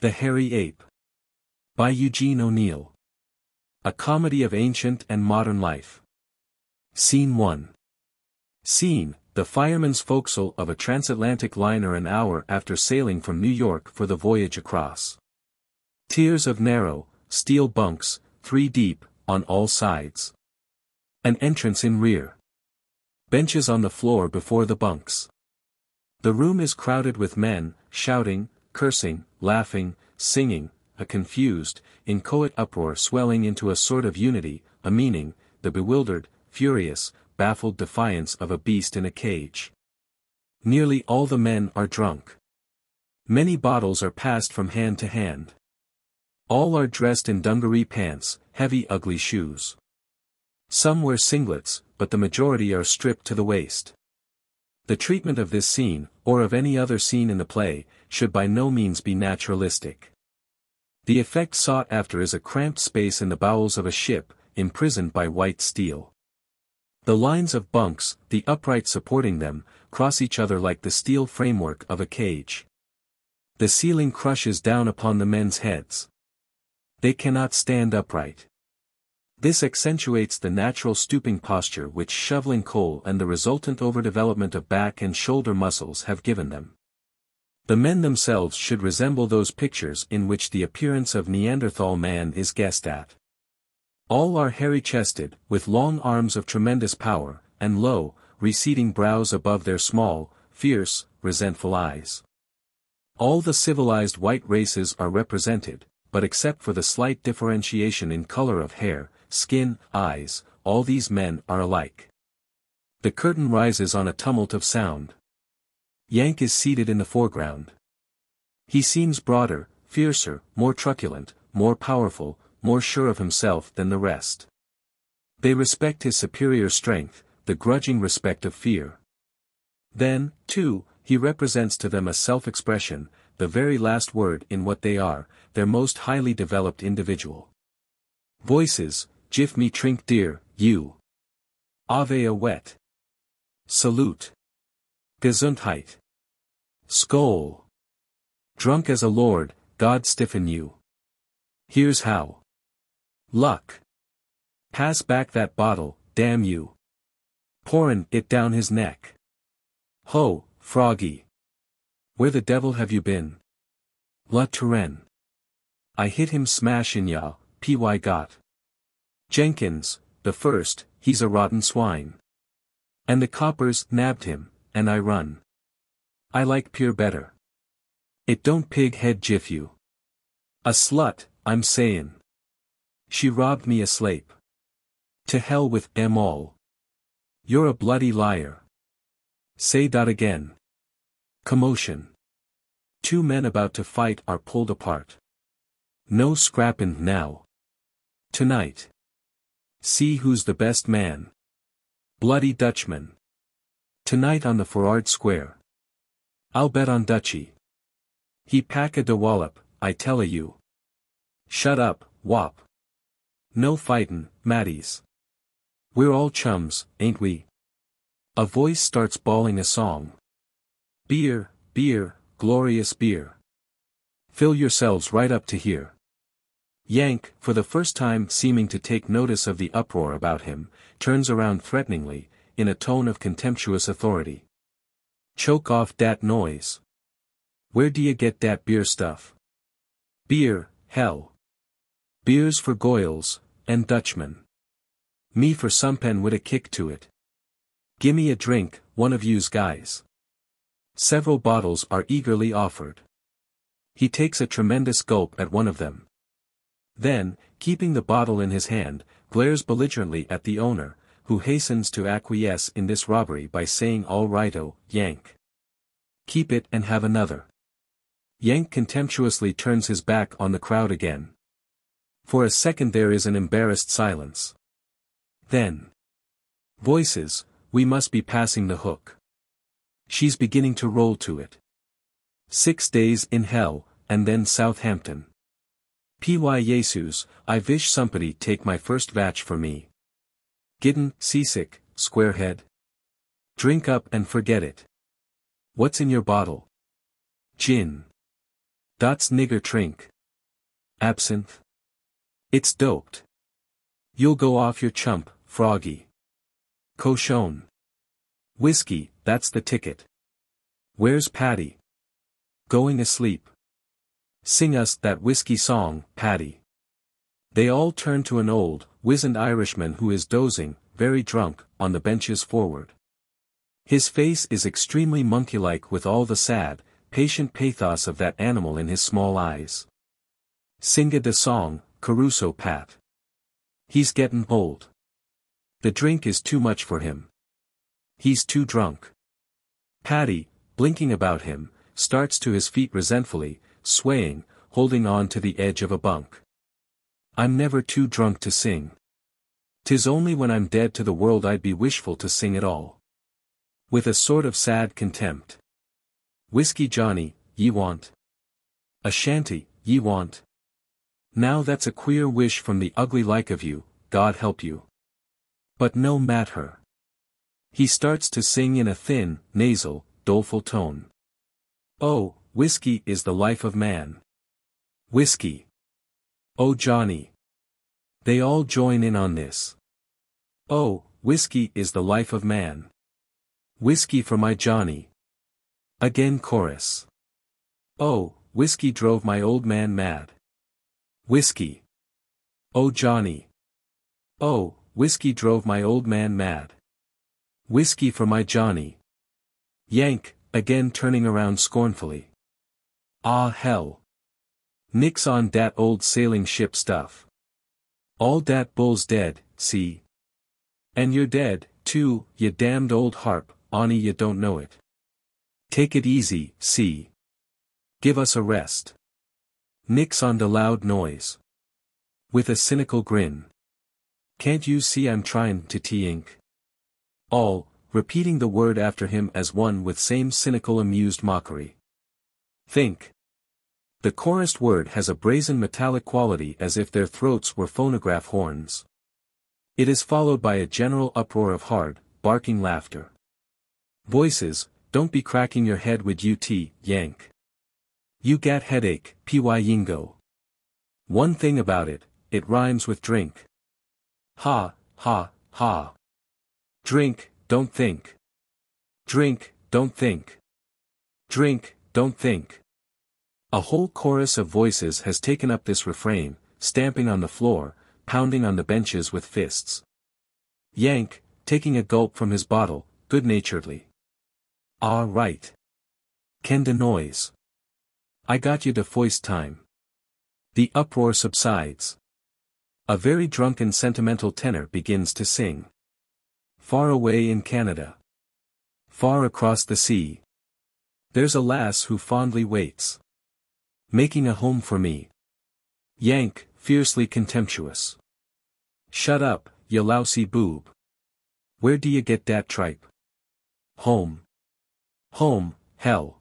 The Hairy Ape. By Eugene O'Neill. A comedy of ancient and modern life. Scene 1. Scene, the fireman's forecastle of a transatlantic liner an hour after sailing from New York for the voyage across. Tiers of narrow, steel bunks, three deep, on all sides. An entrance in rear. Benches on the floor before the bunks. The room is crowded with men, shouting, cursing, laughing, singing, a confused, inchoate uproar swelling into a sort of unity, a meaning, the bewildered, furious, baffled defiance of a beast in a cage. Nearly all the men are drunk. Many bottles are passed from hand to hand. All are dressed in dungaree pants, heavy ugly shoes. Some wear singlets, but the majority are stripped to the waist. The treatment of this scene, or of any other scene in the play, should by no means be naturalistic. The effect sought after is a cramped space in the bowels of a ship, imprisoned by white steel. The lines of bunks, the uprights supporting them, cross each other like the steel framework of a cage. The ceiling crushes down upon the men's heads. They cannot stand upright. This accentuates the natural stooping posture which shoveling coal and the resultant overdevelopment of back and shoulder muscles have given them. The men themselves should resemble those pictures in which the appearance of Neanderthal man is guessed at. All are hairy-chested, with long arms of tremendous power, and low, receding brows above their small, fierce, resentful eyes. All the civilized white races are represented, but except for the slight differentiation in color of hair, skin, eyes, all these men are alike. The curtain rises on a tumult of sound. Yank is seated in the foreground. He seems broader, fiercer, more truculent, more powerful, more sure of himself than the rest. They respect his superior strength, the grudging respect of fear. Then, too, he represents to them a self-expression, the very last word in what they are, their most highly developed individual. Voices, Gif me trink dear, you. Ave a wet. Salute. Gesundheit. Skol. Drunk as a lord, God stiffen you. Here's how. Luck. Pass back that bottle, damn you. Pourin' it down his neck. Ho, froggy. Where the devil have you been? La Touraine. I hit him smash in ya, py got. Jenkins, the first, he's a rotten swine. And the coppers nabbed him, and I run. I like pure better. It don't pig head jiff you. A slut, I'm sayin'. She robbed me asleep. To hell with em all. You're a bloody liar. Say that again. Commotion. Two men about to fight are pulled apart. No scrappin' now. Tonight. See who's the best man. Bloody Dutchman. Tonight on the Farard Square. I'll bet on Dutchy. He pack a de wallop, I tell you. Shut up, wop. No fightin', Matties. We're all chums, ain't we? A voice starts bawling a song. Beer, beer, glorious beer. Fill yourselves right up to here. Yank, for the first time seeming to take notice of the uproar about him, turns around threateningly, in a tone of contemptuous authority. Choke off dat noise. Where do you get dat beer stuff? Beer, hell. Beers for Goyles, and Dutchmen. Me for some pen with a kick to it. Gimme a drink, one of yous guys. Several bottles are eagerly offered. He takes a tremendous gulp at one of them. Then, keeping the bottle in his hand, glares belligerently at the owner, who hastens to acquiesce in this robbery by saying all righto, oh, Yank. Keep it and have another. Yank contemptuously turns his back on the crowd again. For a second there is an embarrassed silence. Then. Voices, we must be passing the hook. She's beginning to roll to it. Six days in hell, and then Southampton. Py Jesus, I wish somebody take my first batch for me. Gidden, seasick, squarehead. Drink up and forget it. What's in your bottle? Gin. That's nigger trink. Absinthe. It's doped. You'll go off your chump, froggy. Cochon. Whiskey, that's the ticket. Where's Patty? Going asleep. Sing us that whiskey song, Paddy. They all turn to an old, wizened Irishman who is dozing, very drunk, on the benches forward. His face is extremely monkey-like with all the sad, patient pathos of that animal in his small eyes. Singa the song, Caruso Pat. He's gettin' old. The drink is too much for him. He's too drunk. Paddy, blinking about him, starts to his feet resentfully, swaying, holding on to the edge of a bunk. I'm never too drunk to sing. Tis only when I'm dead to the world I'd be wishful to sing at all. With a sort of sad contempt. Whiskey Johnny, ye want. A shanty, ye want. Now that's a queer wish from the ugly like of you, God help you. But no matter. He starts to sing in a thin, nasal, doleful tone. Oh, whiskey is the life of man. Whiskey. Oh Johnny. They all join in on this. Oh, whiskey is the life of man. Whiskey for my Johnny. Again chorus. Oh, whiskey drove my old man mad. Whiskey. Oh Johnny. Oh, whiskey drove my old man mad. Whiskey for my Johnny. Yank, again turning around scornfully. Ah hell. Nix on dat old sailing ship stuff. All dat bull's dead, see. And you're dead, too, ye damned old harp, Ani you don't know it. Take it easy, see. Give us a rest. Nix on the loud noise. With a cynical grin. Can't you see I'm trying to t-ink? All, repeating the word after him as one with same cynical amused mockery. Think. The chorused word has a brazen metallic quality as if their throats were phonograph horns. It is followed by a general uproar of hard, barking laughter. Voices, don't be cracking your head with UT, yank. You gat headache, py yingo. One thing about it, it rhymes with drink. Ha, ha, ha. Drink, don't think. Drink, don't think. Drink, don't think. A whole chorus of voices has taken up this refrain, stamping on the floor, pounding on the benches with fists. Yank, taking a gulp from his bottle, good-naturedly. Ah right. Kenda noise. I got you the foist time. The uproar subsides. A very drunken sentimental tenor begins to sing. Far away in Canada. Far across the sea. There's a lass who fondly waits. Making a home for me. Yank, fiercely contemptuous. Shut up, you lousy boob. Where do you get that tripe? Home. Home, hell.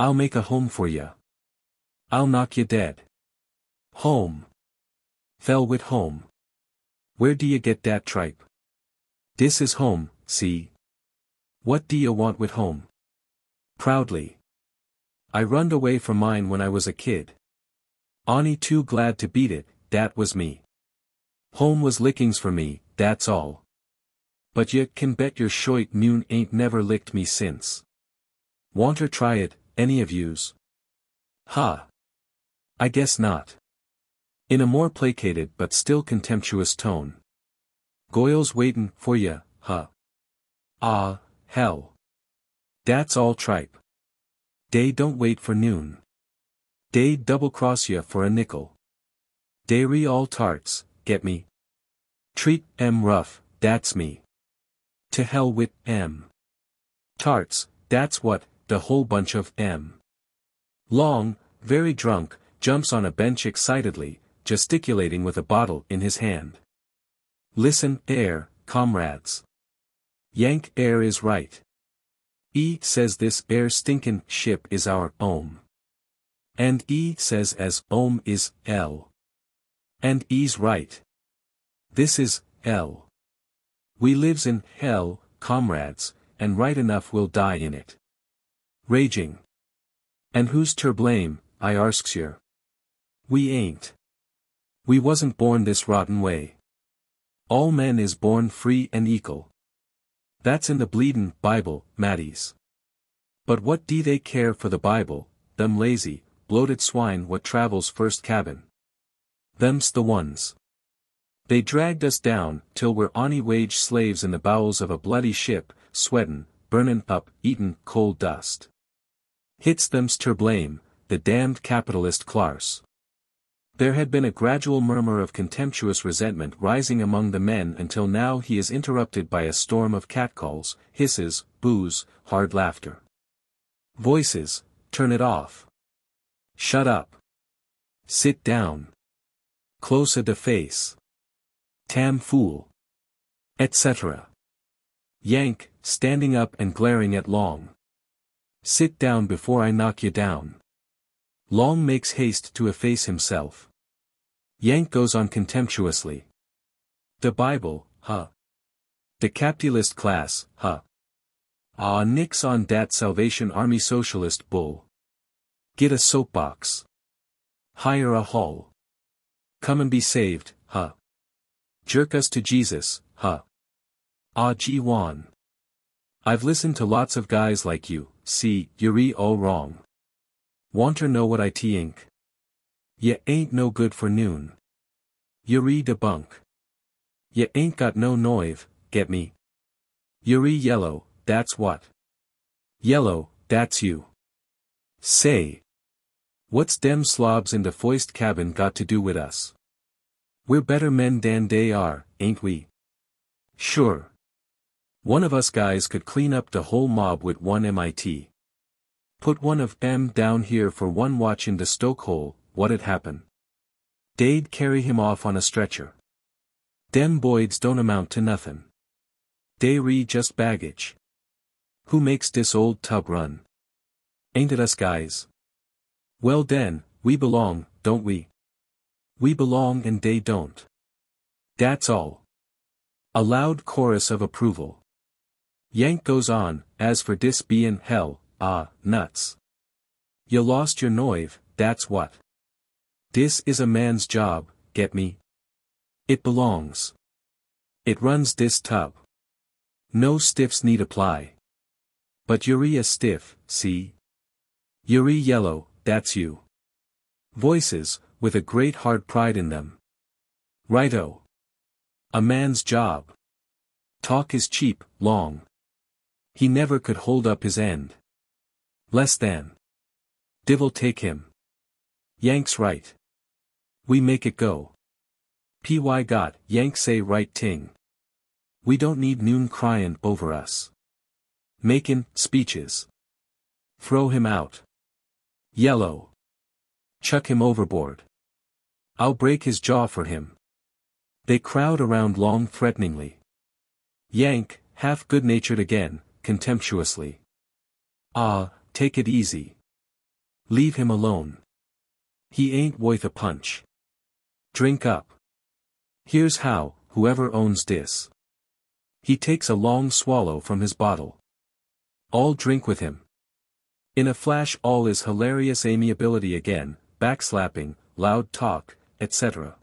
I'll make a home for ya. I'll knock you dead. Home. Fell wit home. Where do you get that tripe? This is home, see. What do you want with home? Proudly. I runned away from mine when I was a kid. Ani too glad to beat it, that was me. Home was lickings for me, that's all. But ye can bet your shoit mune ain't never licked me since. Wanter try it, any of yous? Ha. I guess not. In a more placated but still contemptuous tone. Goyle's waitin' for ya, huh? Ah, hell. Dat's all tripe. Dey don't wait for noon. Day double cross ya for a nickel. Re all tarts, get me? Treat em rough, dat's me. To hell with M. Tarts, that's what, the whole bunch of M. Long, very drunk, jumps on a bench excitedly, gesticulating with a bottle in his hand. Listen, air, comrades. Yank air is right. E says this air stinkin' ship is our ohm. And E says as ohm is L. And E's right. This is L. We lives in hell, comrades, and right enough we'll die in it. Raging. And who's ter blame, I arsks yer. We ain't. We wasn't born this rotten way. All men is born free and equal. That's in the bleedin' Bible, Maddies. But what do they care for the Bible, them lazy, bloated swine what travels first cabin? Them's the ones. They dragged us down, till we're ony wage slaves in the bowels of a bloody ship, sweatin', burnin' up, eatin' coal dust. Hits them's ter blame, the damned capitalist clars. There had been a gradual murmur of contemptuous resentment rising among the men until now he is interrupted by a storm of catcalls, hisses, boos, hard laughter. Voices, turn it off. Shut up. Sit down. Close a de face. Tam fool. Etc. Yank, standing up and glaring at Long. Sit down before I knock you down. Long makes haste to efface himself. Yank goes on contemptuously. The Bible, huh? The capitalist class, huh? Ah nix on dat Salvation Army socialist bull. Get a soapbox. Hire a hall. Come and be saved, huh? Jerk us to Jesus, huh? Ah gee Juan. I've listened to lots of guys like you, see, you're all wrong. Wanter know what I think? Ye ain't no good for noon. Yuri debunk. Ye ain't got no noive, get me? Yuri yellow, that's what. Yellow, that's you. Say. What's dem slobs in the foist cabin got to do with us? We're better men than they are, ain't we? Sure. One of us guys could clean up the whole mob with one MIT. Put one of M down here for one watch in the stoke hole, what'd happen? They'd carry him off on a stretcher. Dem Boyds don't amount to nothin'. They re just baggage. Who makes this old tub run? Ain't it us guys? Well den, we belong, don't we? We belong and they don't. That's all. A loud chorus of approval. Yank goes on, as for dis bein' hell, Ah, nuts. You lost your noive, that's what. This is a man's job, get me? It belongs. It runs this tub. No stiffs need apply. But Yuri a stiff, see? Yuri yellow, that's you. Voices, with a great hard pride in them. Righto. A man's job. Talk is cheap, long. He never could hold up his end. Less than. Divil take him. Yank's right. We make it go. Py got, Yank say right ting. We don't need noon cryin' over us. Makin' speeches. Throw him out. Yellow. Chuck him overboard. I'll break his jaw for him. They crowd around Long threateningly. Yank, half good-natured again, contemptuously. Ah, Take it easy. Leave him alone. He ain't worth a punch. Drink up. Here's how, whoever owns this. He takes a long swallow from his bottle. All drink with him. In a flash all is hilarious amiability again, backslapping, loud talk, etc.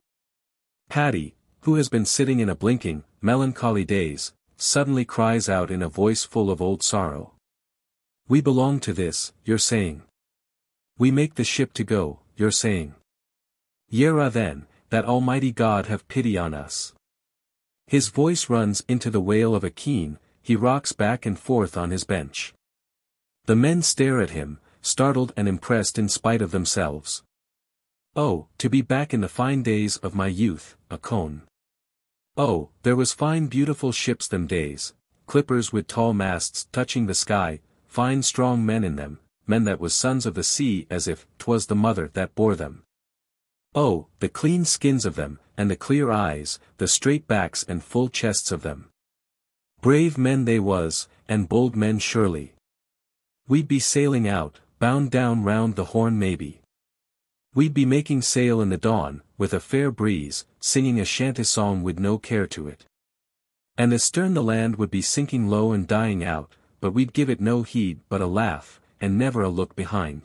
Paddy, who has been sitting in a blinking, melancholy daze, suddenly cries out in a voice full of old sorrow. We belong to this, you're saying. We make the ship to go, you're saying. Yera then, that Almighty God have pity on us. His voice runs into the wail of a keen, he rocks back and forth on his bench. The men stare at him, startled and impressed in spite of themselves. Oh, to be back in the fine days of my youth, a cone. Oh, there was fine beautiful ships them days, clippers with tall masts touching the sky, fine strong men in them, men that was sons of the sea as if 'twas the mother that bore them. Oh, the clean skins of them, and the clear eyes, the straight backs and full chests of them. Brave men they was, and bold men surely. We'd be sailing out, bound down round the horn maybe. We'd be making sail in the dawn, with a fair breeze, singing a shanty song with no care to it. And astern the land would be sinking low and dying out, but we'd give it no heed but a laugh, and never a look behind.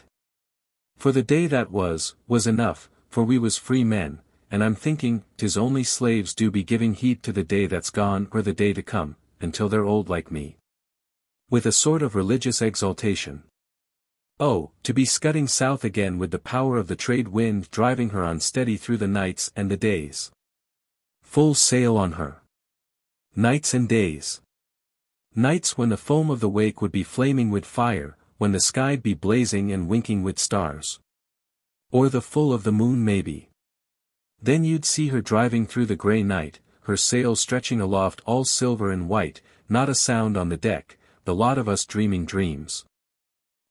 For the day that was, was enough, for we was free men, and I'm thinking, 'tis only slaves do be giving heed to the day that's gone or the day to come, until they're old like me. With a sort of religious exaltation. Oh, to be scudding south again with the power of the trade wind driving her unsteady through the nights and the days. Full sail on her. Nights and days. Nights when the foam of the wake would be flaming with fire, when the sky'd be blazing and winking with stars. Or the full of the moon maybe. Then you'd see her driving through the grey night, her sails stretching aloft all silver and white, not a sound on the deck, the lot of us dreaming dreams.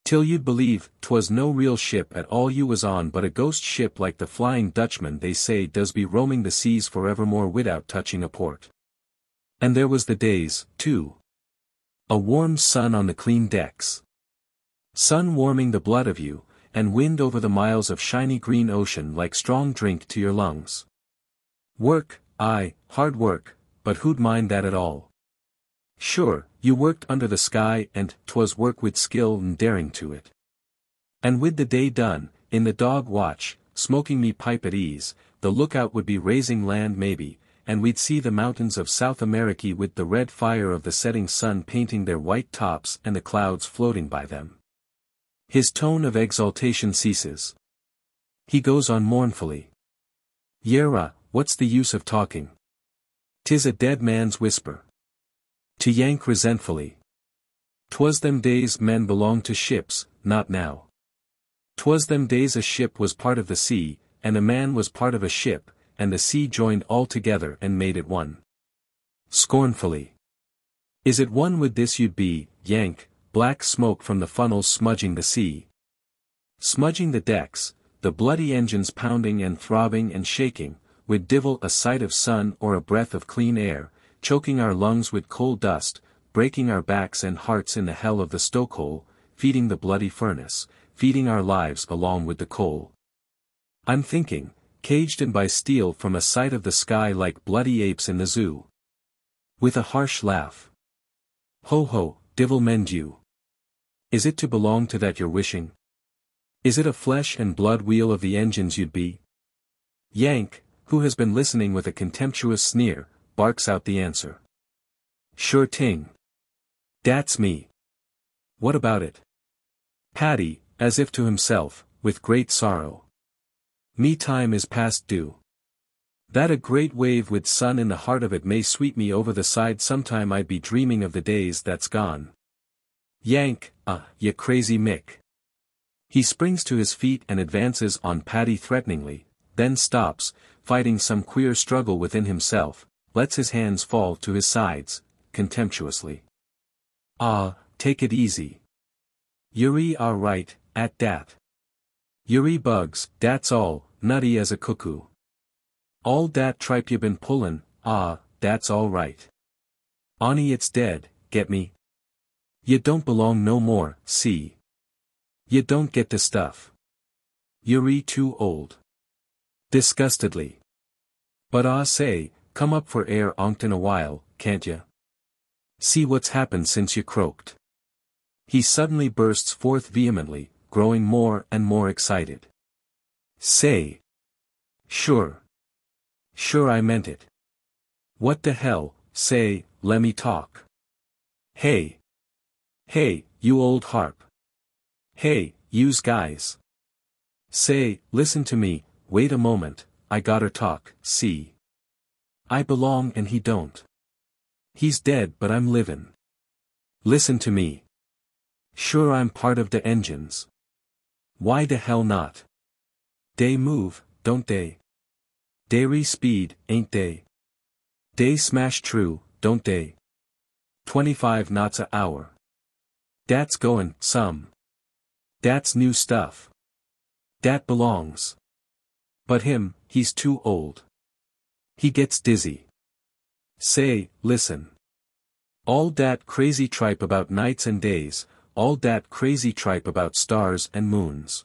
Till you'd believe, 'twas no real ship at all you was on but a ghost ship like the Flying Dutchman they say does be roaming the seas forevermore without touching a port. And there was the days, too. A warm sun on the clean decks. Sun warming the blood of you, and wind over the miles of shiny green ocean like strong drink to your lungs. Work, aye, hard work, but who'd mind that at all? Sure, you worked under the sky and 'twas work with skill and daring to it. And with the day done, in the dog watch, smoking me pipe at ease, the lookout would be raising land maybe, and we'd see the mountains of South America with the red fire of the setting sun painting their white tops and the clouds floating by them. His tone of exaltation ceases. He goes on mournfully. Yera, what's the use of talking? Tis a dead man's whisper. To yank resentfully. Twas them days men belonged to ships, not now. Twas them days a ship was part of the sea, and a man was part of a ship, and the sea joined all together and made it one. Scornfully. Is it one with this you'd be, yank, black smoke from the funnels smudging the sea. Smudging the decks, the bloody engines pounding and throbbing and shaking, with divil a sight of sun or a breath of clean air, choking our lungs with coal dust, breaking our backs and hearts in the hell of the stokehole, feeding the bloody furnace, feeding our lives along with the coal. I'm thinking, caged in by steel from a sight of the sky like bloody apes in the zoo. With a harsh laugh. Ho ho, divil mend you. Is it to belong to that you're wishing? Is it a flesh and blood wheel of the engines you'd be? Yank, who has been listening with a contemptuous sneer, barks out the answer. Sure ting. Dat's me. What about it? Paddy, as if to himself, with great sorrow. Me time is past due. That a great wave with sun in the heart of it may sweep me over the side sometime I'd be dreaming of the days that's gone. Yank, uh, ya crazy Mick. He springs to his feet and advances on Paddy threateningly, then stops, fighting some queer struggle within himself, lets his hands fall to his sides, contemptuously. Ah, take it easy. Yuri are right, at dat. Yuri bugs, dat's all, nutty as a cuckoo. All dat tripe you been pullin', ah, dat's all right. Ani it's dead, get me, you don't belong no more, see. You don't get the stuff. You're too old. Disgustedly. But ah say, come up for air onked in a while, can't ya? See what's happened since you croaked. He suddenly bursts forth vehemently, growing more and more excited. Say. Sure. Sure I meant it. What the hell, say, lemme talk. Hey, Hey, you old harp. Hey, yous guys. Say, listen to me, wait a moment, I gotta talk, see. I belong and he don't. He's dead but I'm livin'. Listen to me. Sure I'm part of the engines. Why the hell not? They move, don't they? They re-speed, ain't they? They smash true, don't they? 25 knots a hour. That's goin', some. That's new stuff. Dat belongs. But him, he's too old. He gets dizzy. Say, listen. All dat crazy tripe about nights and days, all dat crazy tripe about stars and moons.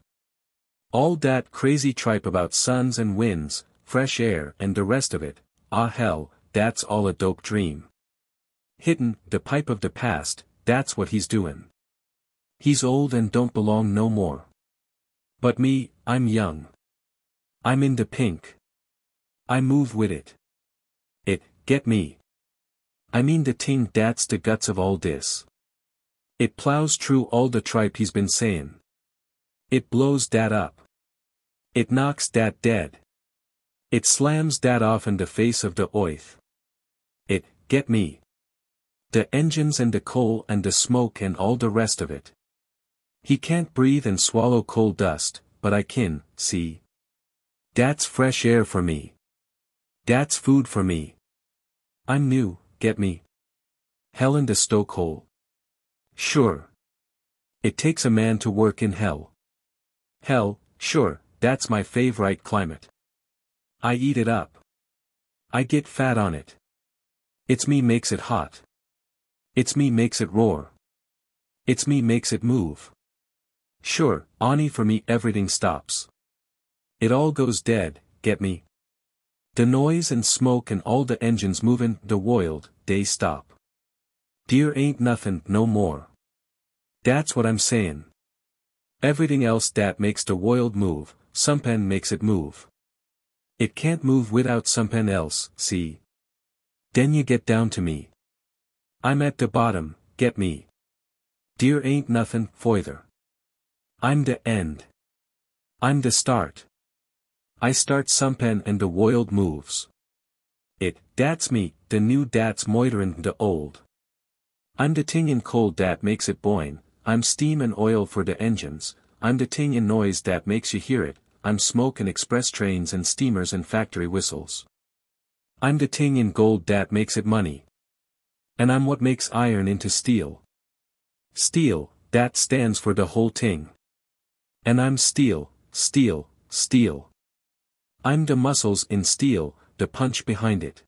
All dat crazy tripe about suns and winds, fresh air and the rest of it, ah hell, that's all a dope dream. Hittin', the pipe of the past, that's what he's doin'. He's old and don't belong no more. But me, I'm young. I'm into pink. I move with it. It, get me. I mean the ting that's the guts of all this. It plows through all the tripe he's been sayin'. It blows dat up. It knocks dat dead. It slams dat off in the face of the oath. It, get me. The engines and the coal and the smoke and all the rest of it. He can't breathe and swallow coal dust, but I can, see. Dat's fresh air for me. Dat's food for me. I'm new, get me. Hell in the stokehole. Sure. It takes a man to work in hell. Hell, sure, that's my favorite climate. I eat it up. I get fat on it. It's me makes it hot. It's me makes it roar. It's me makes it move. Sure, Ani for me everything stops. It all goes dead, get me? The noise and smoke and all the engines movin' the world, they stop. Dear ain't nothin' no more. That's what I'm sayin'. Everything else that makes the world move, somepen makes it move. It can't move without somepen else, see? Then you get down to me. I'm at the bottom, get me. Dear ain't nothin' foither. I'm the end. I'm the start. I start somepen and the world moves. It, that's me, the new that's moiterin the old. I'm the ting in cold that makes it boin, I'm steam and oil for the engines, I'm the ting in noise that makes you hear it, I'm smoke and express trains and steamers and factory whistles. I'm the ting in gold that makes it money. And I'm what makes iron into steel. Steel, that stands for the whole ting. And I'm steel, steel, steel. I'm the muscles in steel, the punch behind it.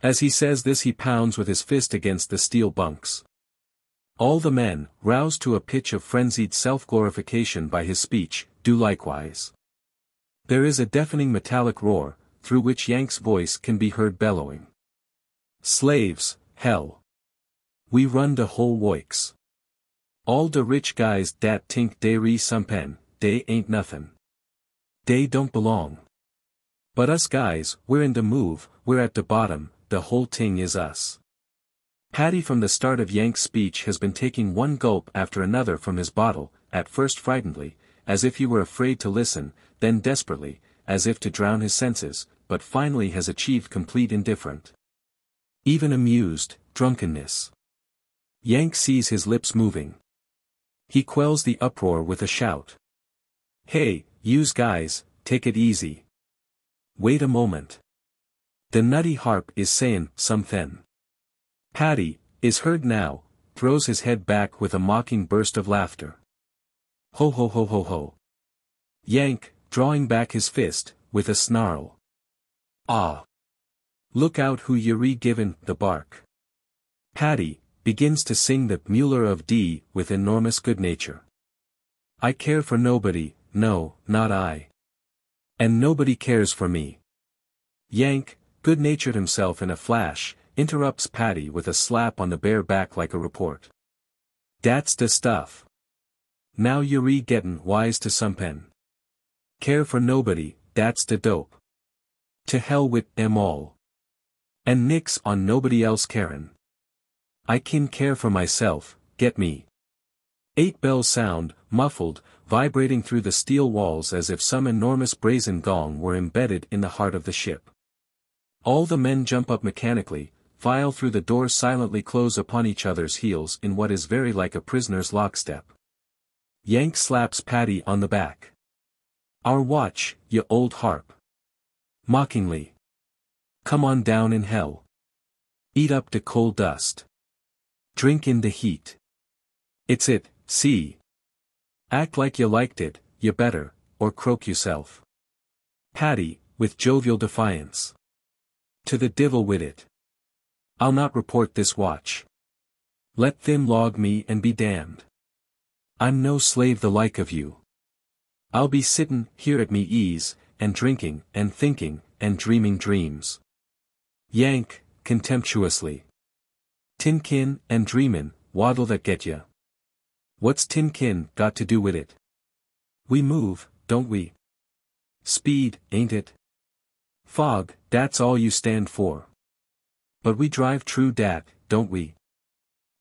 As he says this he pounds with his fist against the steel bunks. All the men, roused to a pitch of frenzied self-glorification by his speech, do likewise. There is a deafening metallic roar, through which Yank's voice can be heard bellowing. Slaves, hell. We run de whole woiks. All de rich guys dat tink they re sompen, they ain't nothin'. They don't belong. But us guys, we're in de move, we're at de bottom, the whole ting is us. Paddy from the start of Yank's speech has been taking one gulp after another from his bottle, at first frightenedly, as if he were afraid to listen, then desperately, as if to drown his senses, but finally has achieved complete indifferent. Even amused, drunkenness. Yank sees his lips moving. He quells the uproar with a shout. Hey, yous guys, take it easy. Wait a moment. The nutty harp is sayin' somethin'. Paddy, is heard now, throws his head back with a mocking burst of laughter. Ho ho ho ho ho. Yank, drawing back his fist, with a snarl. Ah. Look out who ye given the bark. Paddy, begins to sing the Miller of Dee with enormous good nature. I care for nobody, no, not I. And nobody cares for me. Yank, good-natured himself in a flash, interrupts Paddy with a slap on the bare back like a report. Dat's the stuff. Now you're gettin' wise to somepen. Care for nobody, that's the dope. To hell with em all. And nix on nobody else carin'. I can care for myself, get me. Eight bells sound, muffled, vibrating through the steel walls as if some enormous brazen gong were embedded in the heart of the ship. All the men jump up mechanically, file through the door silently close upon each other's heels in what is very like a prisoner's lockstep. Yank slaps Paddy on the back. Our watch, ye old harp. Mockingly. Come on down in hell. Eat up the coal dust. Drink in the heat. It's it, see. Act like you liked it, you better, or croak yourself. Paddy, with jovial defiance. To the divil with it. I'll not report this watch. Let them log me and be damned. I'm no slave the like of you. I'll be sittin' here at me ease, and drinking, and thinking, and dreaming dreams. Yank, contemptuously. Tinkin and dreamin', waddle that get ya. What's tinkin got to do with it? We move, don't we? Speed, ain't it? Fog, that's all you stand for. But we drive true dat, don't we?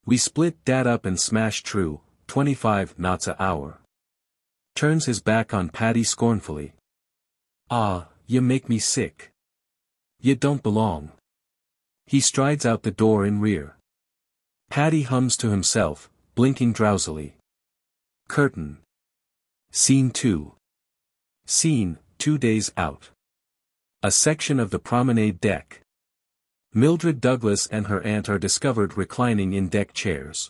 We split dat up and smash true, 25 knots a hour. Turns his back on Paddy scornfully. Ah, you make me sick. You don't belong. He strides out the door in rear. Paddy hums to himself, blinking drowsily. Curtain. Scene 2. Scene, two days out. A section of the promenade deck. Mildred Douglas and her aunt are discovered reclining in deck chairs.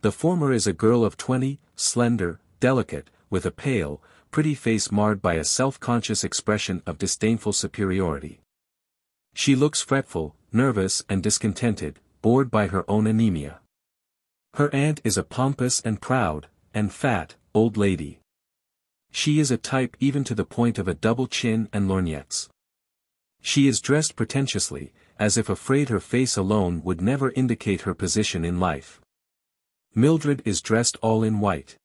The former is a girl of twenty, slender, delicate, with a pale, pretty face marred by a self-conscious expression of disdainful superiority. She looks fretful, nervous and discontented, bored by her own anemia. Her aunt is a pompous and proud, and fat, old lady. She is a type even to the point of a double chin and lorgnettes. She is dressed pretentiously, as if afraid her face alone would never indicate her position in life. Mildred is dressed all in white.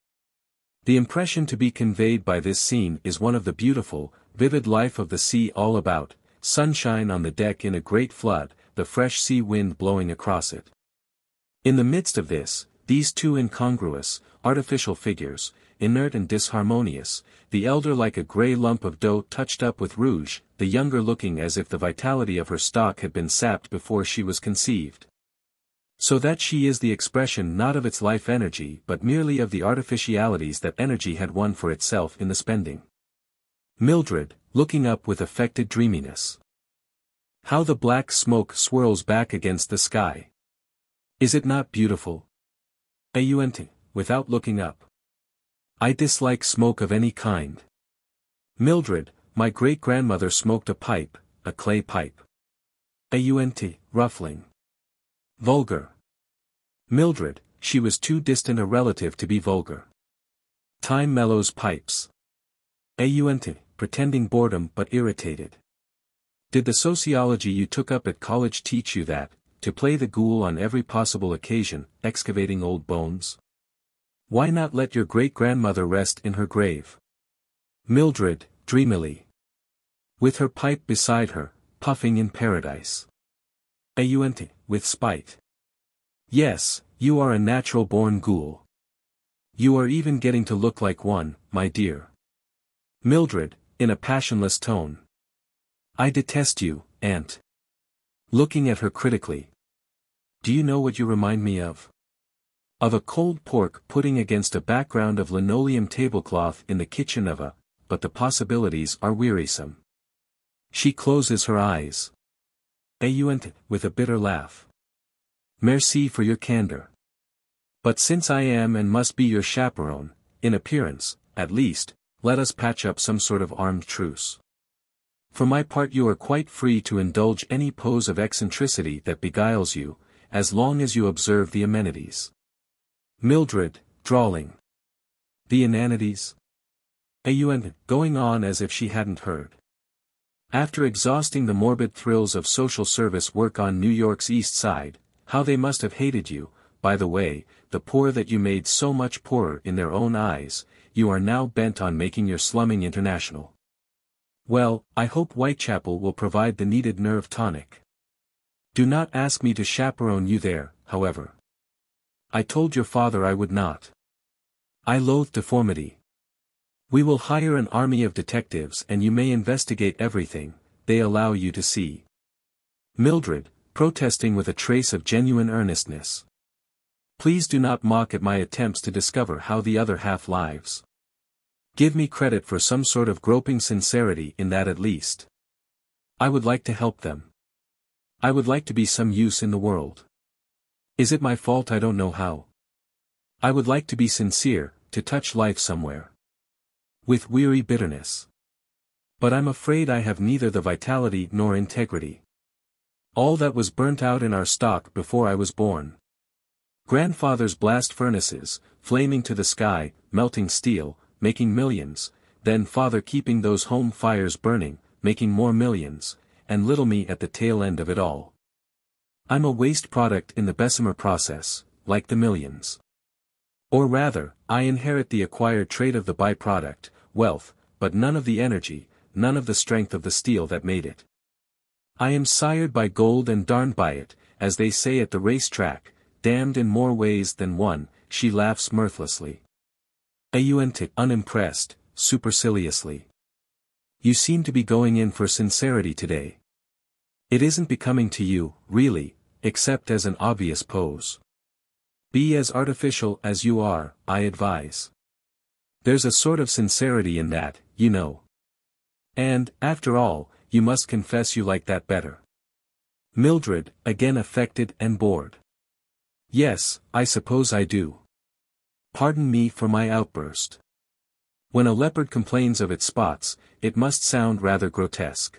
The impression to be conveyed by this scene is one of the beautiful, vivid life of the sea all about, sunshine on the deck in a great flood, the fresh sea wind blowing across it. In the midst of this, these two incongruous, artificial figures, inert and disharmonious, the elder like a grey lump of dough touched up with rouge, the younger looking as if the vitality of her stock had been sapped before she was conceived. So that she is the expression not of its life energy but merely of the artificialities that energy had won for itself in the spending. Mildred, looking up with affected dreaminess. How the black smoke swirls back against the sky. Is it not beautiful? Aunt, without looking up. I dislike smoke of any kind. Mildred, my great-grandmother smoked a pipe, a clay pipe. Aunt, ruffling. Vulgar. Mildred, she was too distant a relative to be vulgar. Time mellows pipes. Aunt, pretending boredom but irritated. Did the sociology you took up at college teach you that, to play the ghoul on every possible occasion, excavating old bones? Why not let your great-grandmother rest in her grave? Mildred, dreamily. With her pipe beside her, puffing in paradise. Aunt, with spite. Yes, you are a natural-born ghoul. You are even getting to look like one, my dear. Mildred, in a passionless tone. I detest you, Aunt. Looking at her critically. Do you know what you remind me of? Of a cold pork pudding against a background of linoleum tablecloth in the kitchen of a, but the possibilities are wearisome. She closes her eyes. Aunt, with a bitter laugh. Merci for your candor. But since I am and must be your chaperone, in appearance, at least, let us patch up some sort of armed truce. For my part you are quite free to indulge any pose of eccentricity that beguiles you, as long as you observe the amenities. Mildred, drawling. The inanities? Aunt, going on as if she hadn't heard. After exhausting the morbid thrills of social service work on New York's East Side, how they must have hated you, by the way, the poor that you made so much poorer in their own eyes, you are now bent on making your slumming international. Well, I hope Whitechapel will provide the needed nerve tonic. Do not ask me to chaperone you there, however. I told your father I would not. I loathe deformity. We will hire an army of detectives and you may investigate everything, they allow you to see. Mildred, protesting with a trace of genuine earnestness. Please do not mock at my attempts to discover how the other half lives. Give me credit for some sort of groping sincerity in that at least. I would like to help them. I would like to be some use in the world. Is it my fault I don't know how? I would like to be sincere, to touch life somewhere with weary bitterness. But I'm afraid I have neither the vitality nor integrity. All that was burnt out in our stock before I was born. Grandfather's blast furnaces, flaming to the sky, melting steel, making millions, then father keeping those home fires burning, making more millions, and little me at the tail end of it all. I'm a waste product in the Bessemer process, like the millions. Or rather, I inherit the acquired trait of the byproduct, wealth, but none of the energy, none of the strength of the steel that made it. I am sired by gold and darned by it, as they say at the race track, damned in more ways than one, she laughs mirthlessly. Ayuente, unimpressed, superciliously. You seem to be going in for sincerity today. It isn't becoming to you, really, except as an obvious pose. Be as artificial as you are, I advise. There's a sort of sincerity in that, you know. And, after all, you must confess you like that better. Mildred, again affected and bored. Yes, I suppose I do. Pardon me for my outburst. When a leopard complains of its spots, it must sound rather grotesque.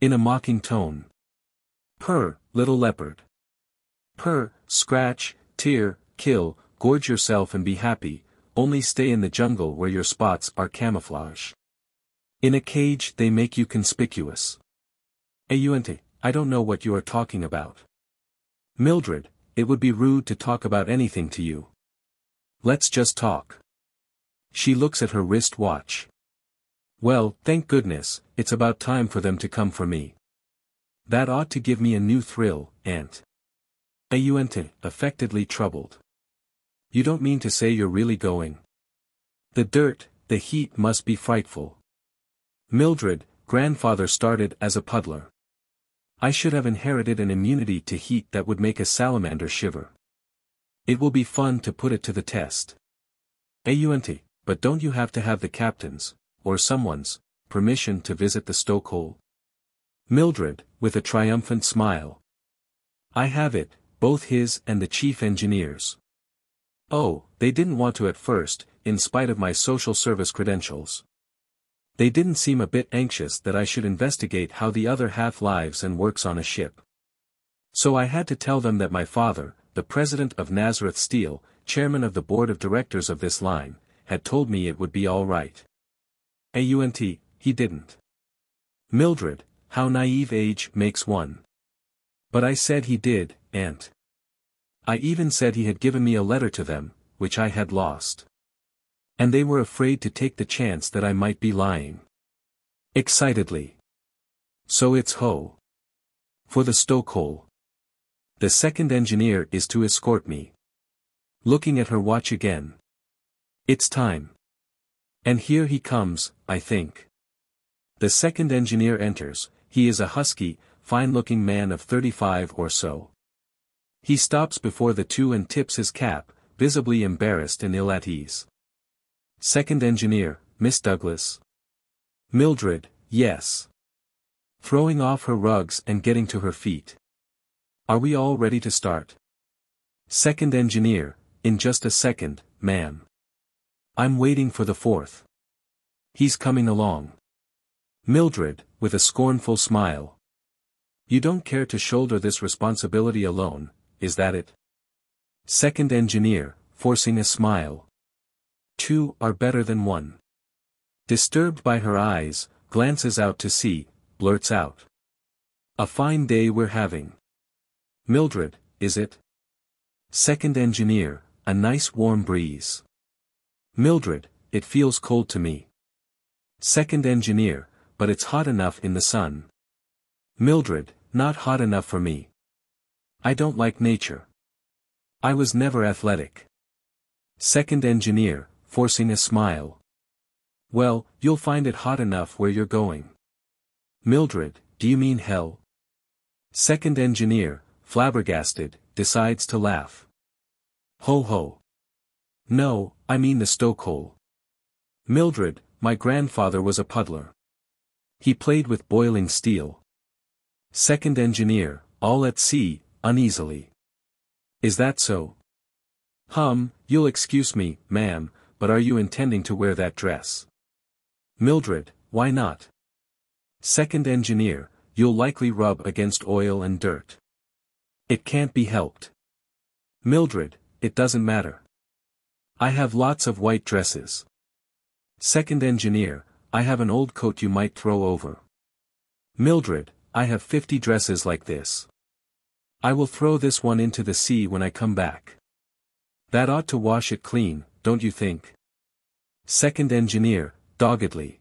In a mocking tone. Purr, little leopard. Purr, scratch, tear, kill, gorge yourself and be happy, only stay in the jungle where your spots are camouflage. In a cage they make you conspicuous. Ayuente, I don't know what you are talking about. Mildred, it would be rude to talk about anything to you. Let's just talk. She looks at her wrist watch. Well, thank goodness, it's about time for them to come for me. That ought to give me a new thrill, Aunt. Ayuente, affectedly troubled. You don't mean to say you're really going? The dirt, the heat must be frightful. Mildred, grandfather started as a puddler. I should have inherited an immunity to heat that would make a salamander shiver. It will be fun to put it to the test. Ayuente, but don't you have to have the captain's, or someone's, permission to visit the stokehole? Mildred, with a triumphant smile. I have it, both his and the chief engineer's. Oh, they didn't want to at first, in spite of my social service credentials. They didn't seem a bit anxious that I should investigate how the other half lives and works on a ship. So I had to tell them that my father, the president of Nazareth Steel, chairman of the board of directors of this line, had told me it would be all right. AUNT, he didn't. Mildred, how naive age makes one. But I said he did, Aunt. I even said he had given me a letter to them, which I had lost. And they were afraid to take the chance that I might be lying. Excitedly. So it's ho. For the stokehole. The second engineer is to escort me. Looking at her watch again. It's time. And here he comes, I think. The second engineer enters, he is a husky, fine-looking man of 35 or so. He stops before the two and tips his cap, visibly embarrassed and ill at ease. Second engineer, Miss Douglas. Mildred, yes. Throwing off her rugs and getting to her feet. Are we all ready to start? Second engineer, in just a second, ma'am. I'm waiting for the fourth. He's coming along. Mildred, with a scornful smile. You don't care to shoulder this responsibility alone, is that it? Second engineer, forcing a smile. Two are better than one. Disturbed by her eyes, glances out to sea, blurts out. A fine day we're having. Mildred, is it? Second engineer, a nice warm breeze. Mildred, it feels cold to me. Second engineer, but it's hot enough in the sun. Mildred, not hot enough for me. I don't like nature. I was never athletic. Second engineer, forcing a smile. Well, you'll find it hot enough where you're going. Mildred, do you mean hell? Second engineer, flabbergasted, decides to laugh. Ho ho. No, I mean the stokehole. Mildred, my grandfather was a puddler. He played with boiling steel. Second engineer, all at sea, uneasily. Is that so? Hum, you'll excuse me, ma'am, but are you intending to wear that dress? Mildred, why not? Second engineer, you'll likely rub against oil and dirt. It can't be helped. Mildred, it doesn't matter. I have lots of white dresses. Second engineer, I have an old coat you might throw over. Mildred, I have fifty dresses like this. I will throw this one into the sea when I come back. That ought to wash it clean, don't you think? Second engineer, doggedly.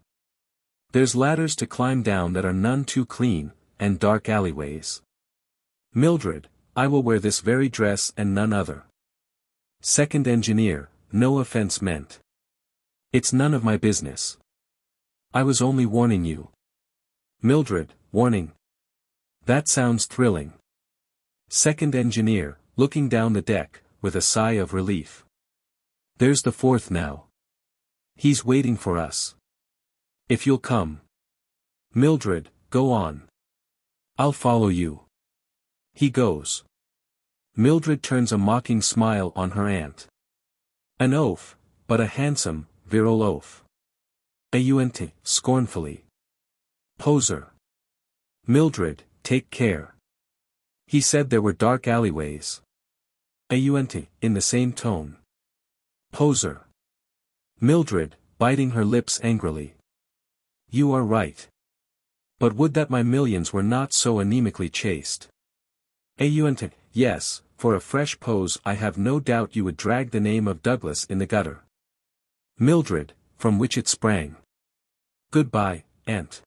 There's ladders to climb down that are none too clean, and dark alleyways. Mildred, I will wear this very dress and none other. Second engineer, no offense meant. It's none of my business. I was only warning you. Mildred, warning. That sounds thrilling. Second engineer, looking down the deck, with a sigh of relief. There's the fourth now. He's waiting for us. If you'll come. Mildred, go on. I'll follow you. He goes. Mildred turns a mocking smile on her aunt. An oaf, but a handsome, virile oaf. Aunt, scornfully. Poser. Mildred, take care. He said there were dark alleyways. Aunt, in the same tone. Poser. Mildred, biting her lips angrily. You are right. But would that my millions were not so anemically chaste. Aunt, yes, for a fresh pose I have no doubt you would drag the name of Douglas in the gutter. Mildred, from which it sprang. Goodbye, aunt.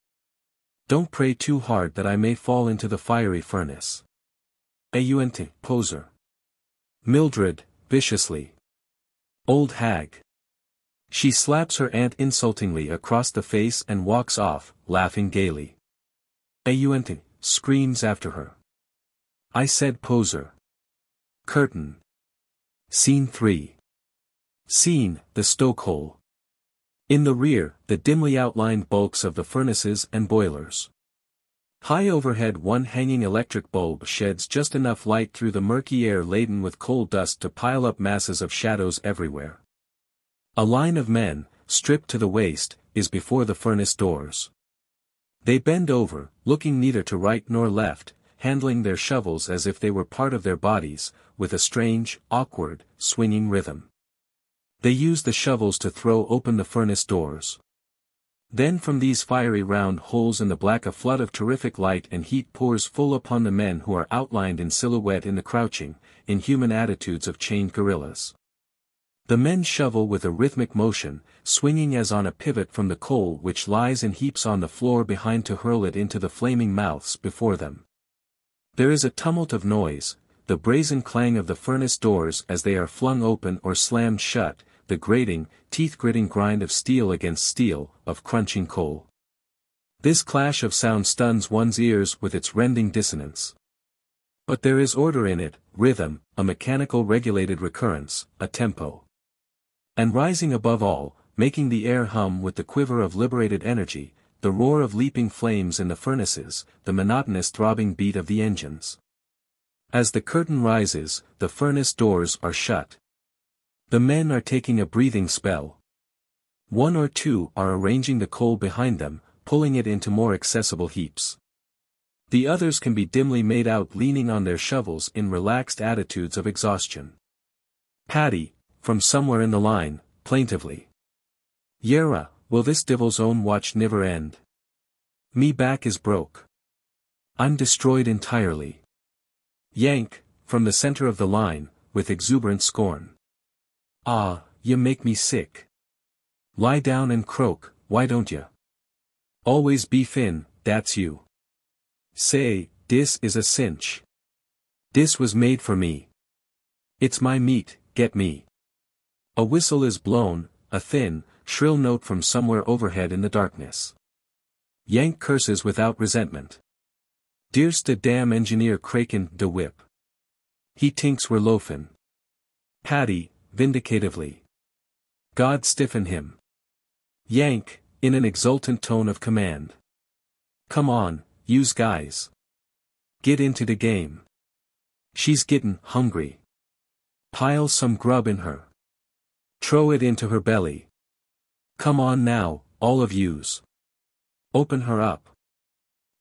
Don't pray too hard that I may fall into the fiery furnace. Aunt, poser. Mildred, viciously. Old hag. She slaps her aunt insultingly across the face and walks off, laughing gaily. Aunt screams after her. I said poser. Curtain. Scene 3. Scene, the stokehole. In the rear, the dimly outlined bulks of the furnaces and boilers. High overhead one hanging electric bulb sheds just enough light through the murky air laden with coal dust to pile up masses of shadows everywhere. A line of men, stripped to the waist, is before the furnace doors. They bend over, looking neither to right nor left, handling their shovels as if they were part of their bodies, with a strange, awkward, swinging rhythm. They use the shovels to throw open the furnace doors. Then from these fiery round holes in the black a flood of terrific light and heat pours full upon the men who are outlined in silhouette in the crouching, inhuman attitudes of chained gorillas. The men shovel with a rhythmic motion, swinging as on a pivot from the coal which lies in heaps on the floor behind to hurl it into the flaming mouths before them. There is a tumult of noise, the brazen clang of the furnace doors as they are flung open or slammed shut, the grating, teeth-gritting grind of steel against steel, of crunching coal. This clash of sound stuns one's ears with its rending dissonance. But there is order in it, rhythm, a mechanical regulated recurrence, a tempo. And rising above all, making the air hum with the quiver of liberated energy, the roar of leaping flames in the furnaces, the monotonous throbbing beat of the engines. As the curtain rises, the furnace doors are shut. The men are taking a breathing spell. One or two are arranging the coal behind them, pulling it into more accessible heaps. The others can be dimly made out leaning on their shovels in relaxed attitudes of exhaustion. Paddy, from somewhere in the line, plaintively. Yera, will this devil's own watch never end? Me back is broke. I'm destroyed entirely. Yank, from the center of the line, with exuberant scorn. Ah, you make me sick. Lie down and croak, why don't you? Always be fin, that's you. Say, this is a cinch. This was made for me. It's my meat, get me. A whistle is blown, a thin, shrill note from somewhere overhead in the darkness. Yank curses without resentment. Dear's de damn engineer Kraken de whip. He tinks we're loafin'. Paddy, vindicatively. God stiffen him. Yank, in an exultant tone of command. Come on, use guys. Get into the game. She's gettin' hungry. Pile some grub in her. Throw it into her belly. Come on now, all of yous. Open her up.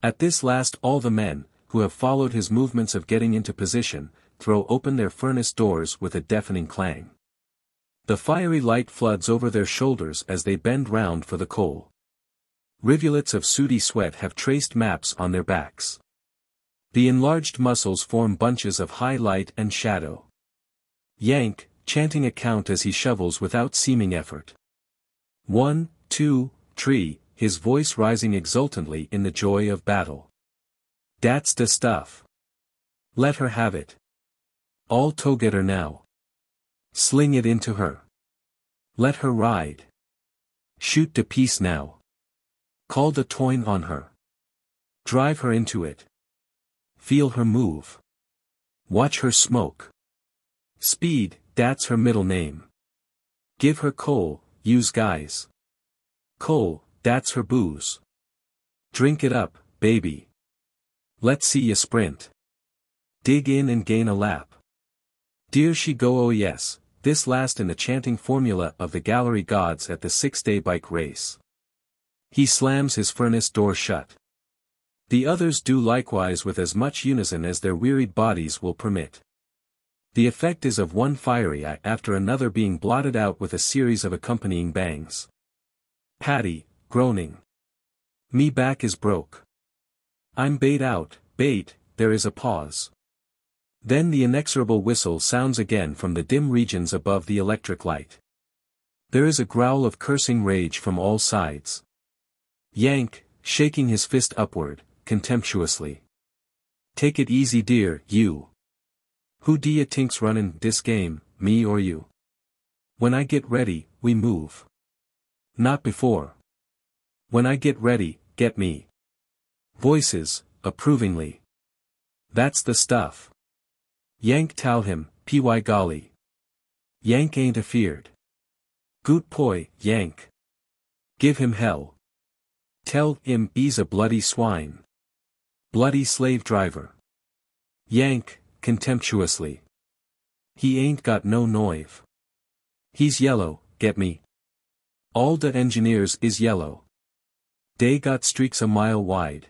At this last all the men, who have followed his movements of getting into position, throw open their furnace doors with a deafening clang. The fiery light floods over their shoulders as they bend round for the coal. Rivulets of sooty sweat have traced maps on their backs. The enlarged muscles form bunches of high light and shadow. Yank, chanting a count as he shovels without seeming effort. One, two, three, his voice rising exultantly in the joy of battle. That's the stuff. Let her have it. All together now. Sling it into her. Let her ride. Shoot the piece now. Call the toin on her. Drive her into it. Feel her move. Watch her smoke. Speed, that's her middle name. Give her coal, use guys. Coal, that's her booze. Drink it up, baby. Let's see you sprint. Dig in and gain a lap. Dear she go oh yes, this last in the chanting formula of the gallery gods at the six-day bike race. He slams his furnace door shut. The others do likewise with as much unison as their wearied bodies will permit. The effect is of one fiery eye after another being blotted out with a series of accompanying bangs. Paddy, groaning. Me back is broke. I'm bait out, bait, there is a pause. Then the inexorable whistle sounds again from the dim regions above the electric light. There is a growl of cursing rage from all sides. Yank, shaking his fist upward, contemptuously. Take it easy dear, you. Who d'ya tink's runnin' this game, me or you? When I get ready, we move. Not before. When I get ready, get me. Voices, approvingly. That's the stuff. Yank tell him, py golly. Yank ain't afeared. Goot poi, Yank. Give him hell. Tell him he's a bloody swine. Bloody slave driver. Yank, contemptuously. He ain't got no noive. He's yellow, get me. All the engineers is yellow. They got streaks a mile wide.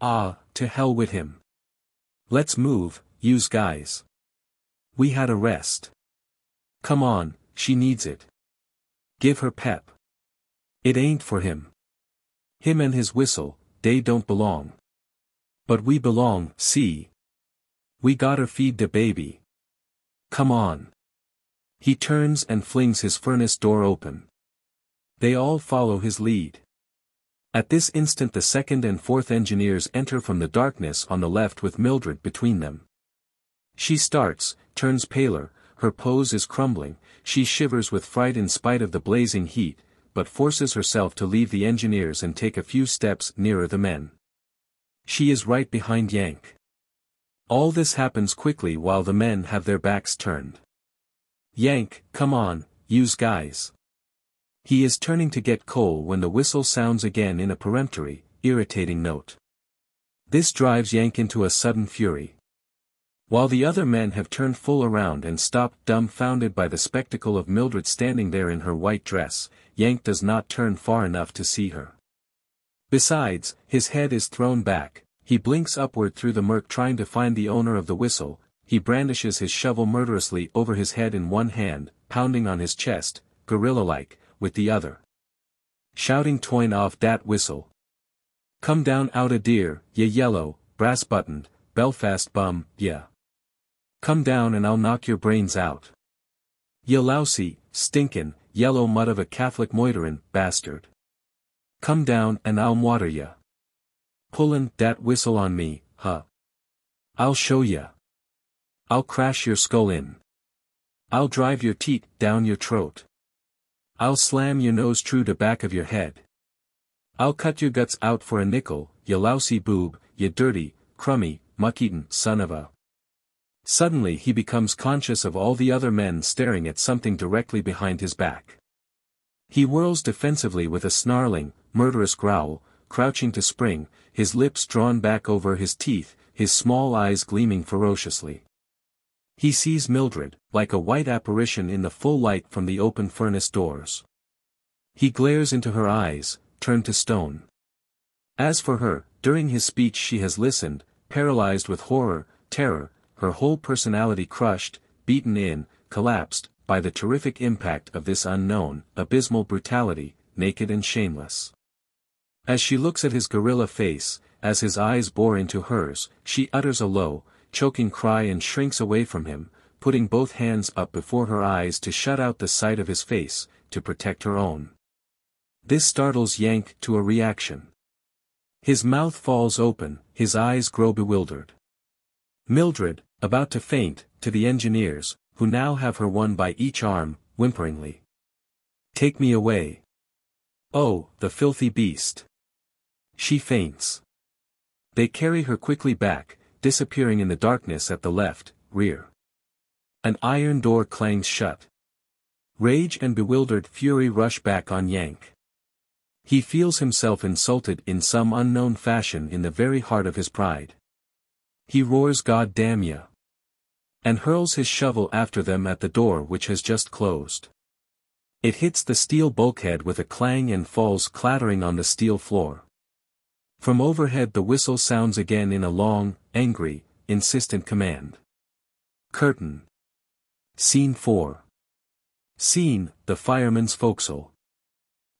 Ah, to hell with him. Let's move, use guys. We had a rest. Come on, she needs it. Give her pep. It ain't for him. Him and his whistle, they don't belong. But we belong, see. We gotta feed the baby. Come on. He turns and flings his furnace door open. They all follow his lead. At this instant the second and fourth engineers enter from the darkness on the left with Mildred between them. She starts, turns paler, her pose is crumbling, she shivers with fright in spite of the blazing heat, but forces herself to leave the engineers and take a few steps nearer the men. She is right behind Yank. All this happens quickly while the men have their backs turned. Yank, come on, use guys. He is turning to get coal when the whistle sounds again in a peremptory, irritating note. This drives Yank into a sudden fury. While the other men have turned full around and stopped dumbfounded by the spectacle of Mildred standing there in her white dress, Yank does not turn far enough to see her. Besides, his head is thrown back, he blinks upward through the murk trying to find the owner of the whistle, he brandishes his shovel murderously over his head in one hand, pounding on his chest, gorilla-like, with the other. Shouting toin off dat whistle. Come down out a deer, ye yellow, brass-buttoned, Belfast bum, yeah. Come down and I'll knock your brains out. Ye lousy, stinkin', yellow mud of a Catholic moiterin, bastard. Come down and I'll water ye. Pullin' dat whistle on me, huh? I'll show ye. I'll crash your skull in. I'll drive your teeth down your throat. I'll slam your nose true to back of your head. I'll cut your guts out for a nickel, you lousy boob, you dirty, crummy, muck-eaten son of a. Suddenly he becomes conscious of all the other men staring at something directly behind his back. He whirls defensively with a snarling, murderous growl, crouching to spring, his lips drawn back over his teeth, his small eyes gleaming ferociously. He sees Mildred, like a white apparition in the full light from the open furnace doors. He glares into her eyes, turned to stone. As for her, during his speech she has listened, paralyzed with horror, terror, her whole personality crushed, beaten in, collapsed, by the terrific impact of this unknown, abysmal brutality, naked and shameless. As she looks at his gorilla face, as his eyes bore into hers, she utters a low, choking cry and shrinks away from him, putting both hands up before her eyes to shut out the sight of his face, to protect her own. This startles Yank to a reaction. His mouth falls open, his eyes grow bewildered. Mildred, about to faint, to the engineers, who now have her one by each arm, whimperingly. Take me away. Oh, the filthy beast. She faints. They carry her quickly back, disappearing in the darkness at the left, rear. An iron door clangs shut. Rage and bewildered fury rush back on Yank. He feels himself insulted in some unknown fashion in the very heart of his pride. He roars God damn ya! And hurls his shovel after them at the door which has just closed. It hits the steel bulkhead with a clang and falls clattering on the steel floor. From overhead the whistle sounds again in a long, angry, insistent command. Curtain. Scene 4. Scene, the fireman's forecastle.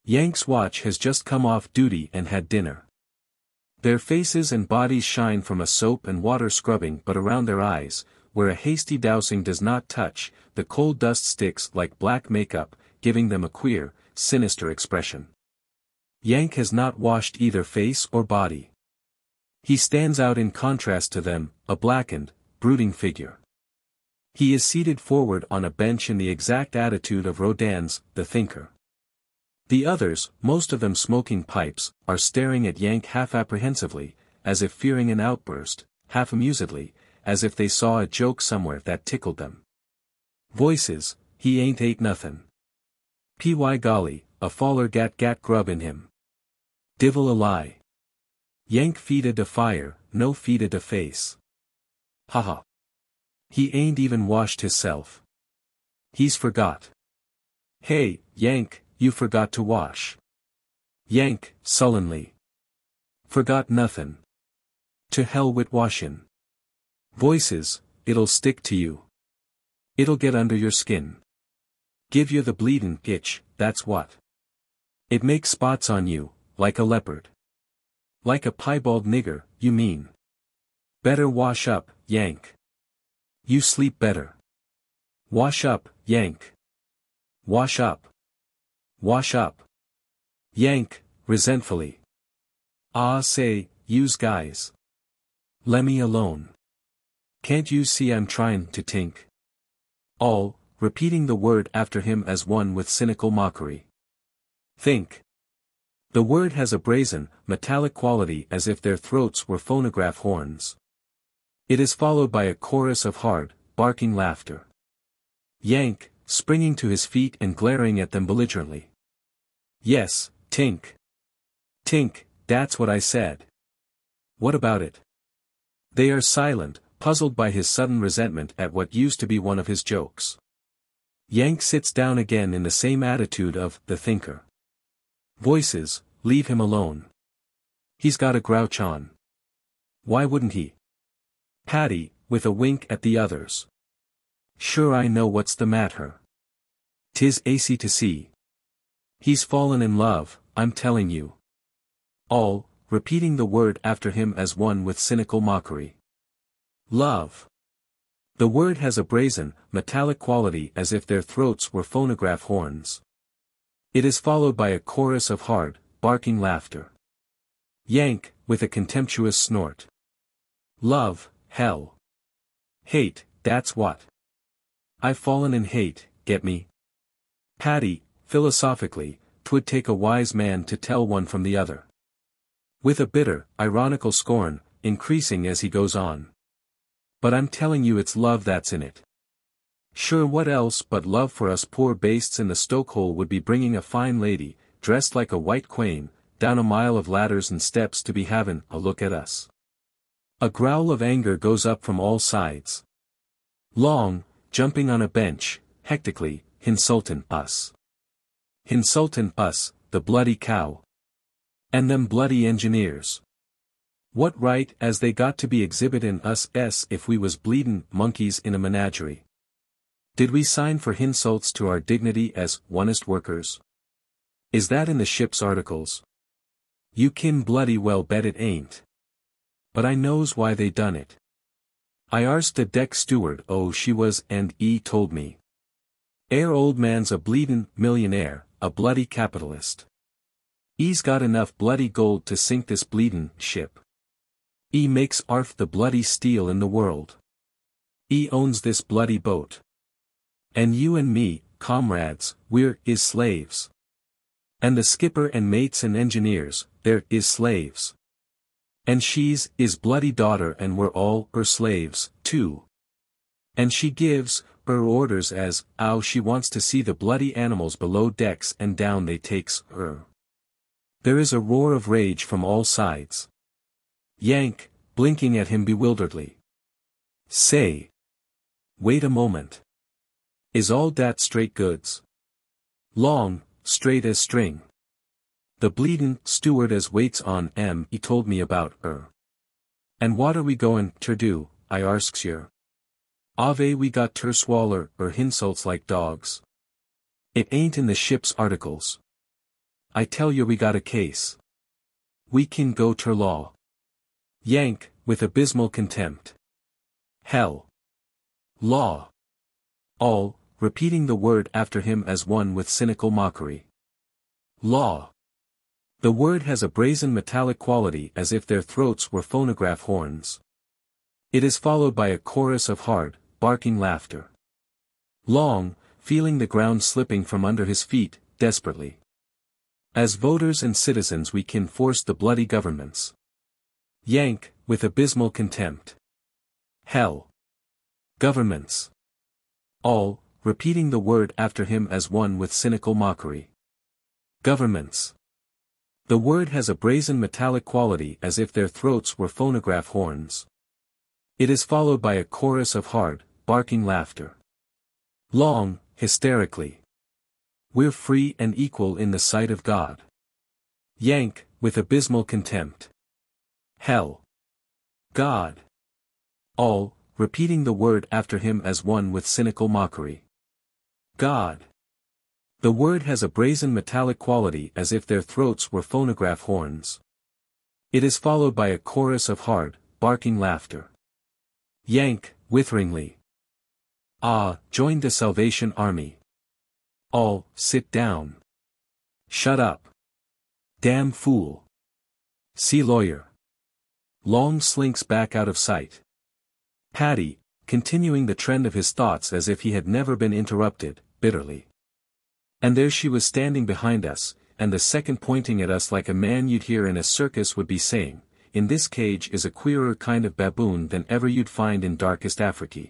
Yank's watch has just come off duty and had dinner. Their faces and bodies shine from a soap and water scrubbing but around their eyes, where a hasty dousing does not touch, the cold dust sticks like black makeup, giving them a queer, sinister expression. Yank has not washed either face or body. He stands out in contrast to them, a blackened, brooding figure. He is seated forward on a bench in the exact attitude of Rodin's, the thinker. The others, most of them smoking pipes, are staring at Yank half apprehensively, as if fearing an outburst, half amusedly, as if they saw a joke somewhere that tickled them. Voices, he ain't ate nothin'. Py golly, a faller gat gat grub in him. Divil a lie. Yank feeda de fire, no feeda de face. Haha. He ain't even washed hisself. He's forgot. Hey, Yank, you forgot to wash. Yank, sullenly. Forgot nothin'. To hell wit washin'. Voices, it'll stick to you. It'll get under your skin. Give you the bleedin' itch, that's what. It makes spots on you, like a leopard. Like a piebald nigger, you mean. Better wash up, yank. You sleep better. Wash up, yank. Wash up. Wash up. Yank, resentfully. Ah say, use guys. Lemme alone. Can't you see I'm trying to think? All, repeating the word after him as one with cynical mockery. Think. The word has a brazen, metallic quality as if their throats were phonograph horns. It is followed by a chorus of hard, barking laughter. Yank, springing to his feet and glaring at them belligerently. Yes, Tink. Tink, that's what I said. What about it? They are silent, puzzled by his sudden resentment at what used to be one of his jokes. Yank sits down again in the same attitude of the thinker. Voices, leave him alone. He's got a grouch on. Why wouldn't he? Paddy, with a wink at the others. Sure I know what's the matter. Tis AC to see. He's fallen in love, I'm telling you. All, repeating the word after him as one with cynical mockery. Love. The word has a brazen, metallic quality as if their throats were phonograph horns. It is followed by a chorus of hard, barking laughter. Yank, with a contemptuous snort. Love, hell. Hate, that's what. I've fallen in hate, get me? Paddy, philosophically, twould take a wise man to tell one from the other. With a bitter, ironical scorn, increasing as he goes on. But I'm telling you it's love that's in it. Sure what else but love for us poor bastes in the stokehole would be bringing a fine lady, dressed like a white queen, down a mile of ladders and steps to be havin' a look at us. A growl of anger goes up from all sides. Long, jumping on a bench, hectically, insultin' us. Insultin' us, the bloody cow. And them bloody engineers. What right as they got to be exhibitin' us s if we was bleedin' monkeys in a menagerie. Did we sign for insults to our dignity as honest workers? Is that in the ship's articles? You kin bloody well bet it ain't. But I knows why they done it. I asked the deck steward oh she was and E told me. Air old man's a bleedin' millionaire, a bloody capitalist. E's got enough bloody gold to sink this bleedin' ship. E makes arf the bloody steel in the world. E owns this bloody boat. And you and me, comrades, we're is slaves. And the skipper and mates and engineers, they're is slaves. And she's, is bloody daughter and we're all, her slaves, too. And she gives, her orders as, ow she wants to see the bloody animals below decks and down they takes, her. There is a roar of rage from all sides. Yank, blinking at him bewilderedly. Say. Wait a moment. Is all dat straight goods? Long, straight as string. The bleedin' steward as waits on M. he told me about her. And what are we goin' ter do, I arsks yer. Ave we got ter swaller er hinsults like dogs. It ain't in the ship's articles. I tell yer we got a case. We can go ter law. Yank, with abysmal contempt. Hell. Law. All, repeating the word after him as one with cynical mockery. Law. The word has a brazen metallic quality as if their throats were phonograph horns. It is followed by a chorus of hard, barking laughter. Long, feeling the ground slipping from under his feet, desperately. As voters and citizens we can force the bloody governments. Yank, with abysmal contempt. Hell. Governments. All, repeating the word after him as one with cynical mockery. Governments. The word has a brazen metallic quality as if their throats were phonograph horns. It is followed by a chorus of hard, barking laughter. Long, hysterically. We're free and equal in the sight of God. Yank, with abysmal contempt. Hell. God. All, repeating the word after him as one with cynical mockery. God. The word has a brazen metallic quality as if their throats were phonograph horns. It is followed by a chorus of hard, barking laughter. Yank, witheringly. Ah, join the Salvation Army. All, sit down. Shut up. Damn fool. See lawyer. Long slinks back out of sight. Paddy, continuing the trend of his thoughts as if he had never been interrupted, bitterly. And there she was standing behind us, and the second pointing at us like a man you'd hear in a circus would be saying, in this cage is a queerer kind of baboon than ever you'd find in darkest Africa.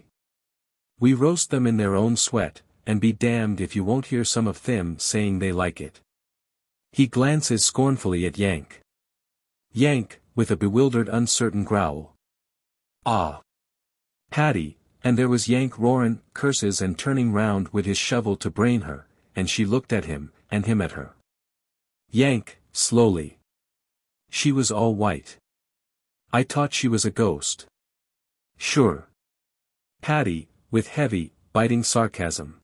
We roast them in their own sweat, and be damned if you won't hear some of them saying they like it. He glances scornfully at Yank. Yank, with a bewildered uncertain growl. Ah. Paddy, and there was Yank roaring, curses and turning round with his shovel to brain her, and she looked at him, and him at her. Yank, slowly. She was all white. I thought she was a ghost. Sure. Paddy, with heavy, biting sarcasm.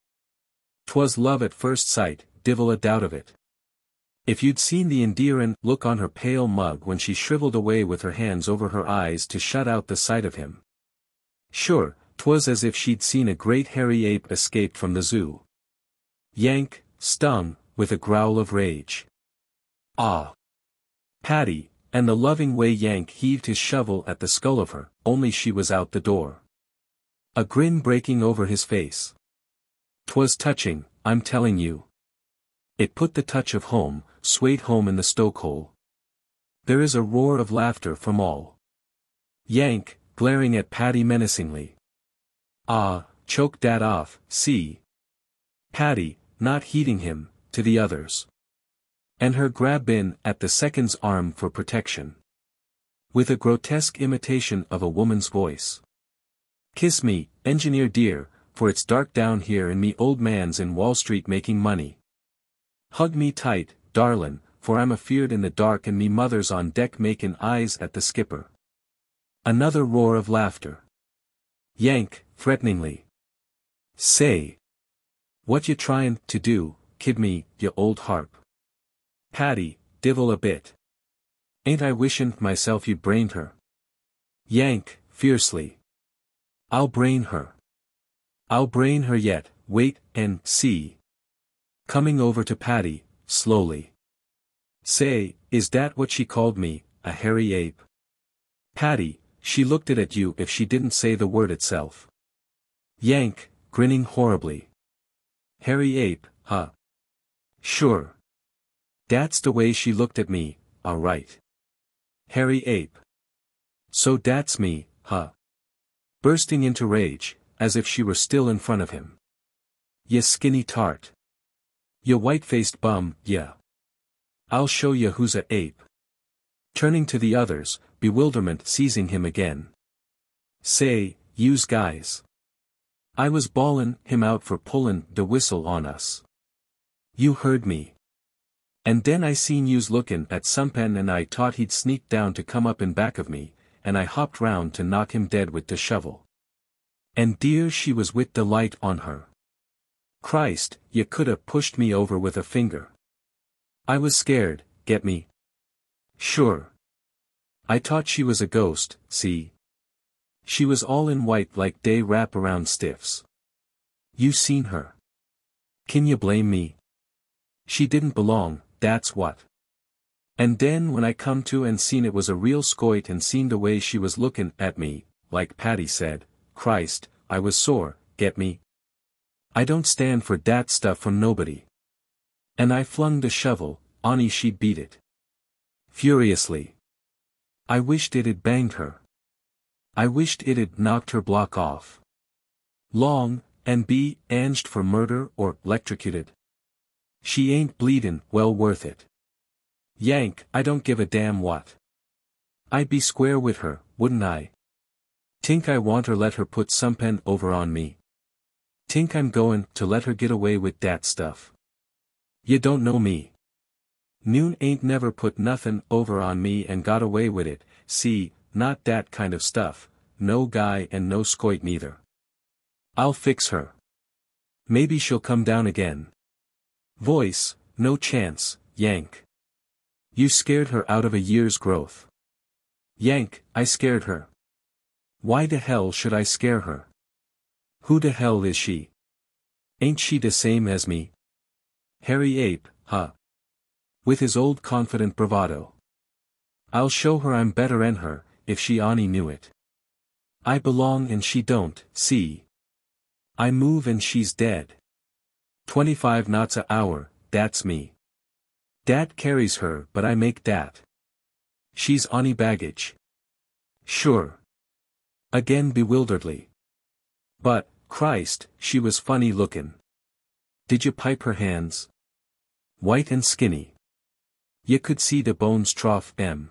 Twas love at first sight, divil a doubt of it. If you'd seen the endearin' look on her pale mug when she shriveled away with her hands over her eyes to shut out the sight of him. Sure, twas as if she'd seen a great hairy ape escape from the zoo. Yank, stung, with a growl of rage. Ah! Paddy, and the loving way Yank heaved his shovel at the skull of her, only she was out the door. A grin breaking over his face. Twas touching, I'm telling you. It put the touch of home, swayed home in the stokehole. There is a roar of laughter from all. Yank, glaring at Paddy menacingly. Ah, choke dat off, see. Paddy, not heeding him, to the others. And her grab in at the second's arm for protection. With a grotesque imitation of a woman's voice. Kiss me, engineer dear, for it's dark down here and me old man's in Wall Street making money. Hug me tight, darlin', for I'm afeard in the dark and me mother's on deck makin' eyes at the skipper. Another roar of laughter. Yank, threateningly. Say, what you tryin' to do, kid me, you old harp? Paddy, divil a bit. Ain't I wishin' myself you'd brained her? Yank, fiercely. I'll brain her. I'll brain her yet, wait, and, see. Coming over to Paddy, slowly. Say, is that what she called me, a hairy ape? Paddy, she looked it at you if she didn't say the word itself. Yank, grinning horribly. Hairy ape, huh? Sure. That's the way she looked at me, alright. Hairy ape. So that's me, huh? Bursting into rage, as if she were still in front of him. Ye skinny tart. Ye white-faced bum, yeah. I'll show ya who's a ape. Turning to the others, bewilderment seizing him again. Say, use guys. I was bawlin' him out for pullin' the whistle on us. You heard me. And then I seen yous lookin' at Sumpen and I thought he'd sneak down to come up in back of me, and I hopped round to knock him dead with the shovel. And dear she was with the light on her. Christ, you coulda pushed me over with a finger. I was scared, get me? Sure. I thought she was a ghost, see? She was all in white like day wrap around stiffs. You seen her. Can you blame me? She didn't belong, that's what. And then when I come to and seen it was a real scoit and seen the way she was lookin' at me, like Paddy said, Christ, I was sore, get me? I don't stand for dat stuff from nobody. And I flung the shovel, Ani she beat it. Furiously. I wished it had banged her. I wished it had knocked her block off. Long, and be anged for murder or electrocuted. She ain't bleedin' well worth it. Yank, I don't give a damn what. I'd be square with her, wouldn't I? Tink I want her let her put some pen over on me. Tink I'm goin' to let her get away with dat stuff. You don't know me. Noon ain't never put nothin' over on me and got away with it, see, not that kind of stuff, no guy and no scoit neither. I'll fix her. Maybe she'll come down again. Voice, no chance, Yank. You scared her out of a year's growth. Yank, I scared her. Why the hell should I scare her? Who the hell is she? Ain't she the same as me? Hairy ape, huh? With his old confident bravado. I'll show her I'm better better'n her, if she only knew it. I belong and she don't, see. I move and she's dead. 25 knots a hour, that's me. Dat carries her but I make dat. She's onny baggage. Sure. Again bewilderedly. But, Christ, she was funny lookin'. Did you pipe her hands? White and skinny. Ye could see the bones trough em.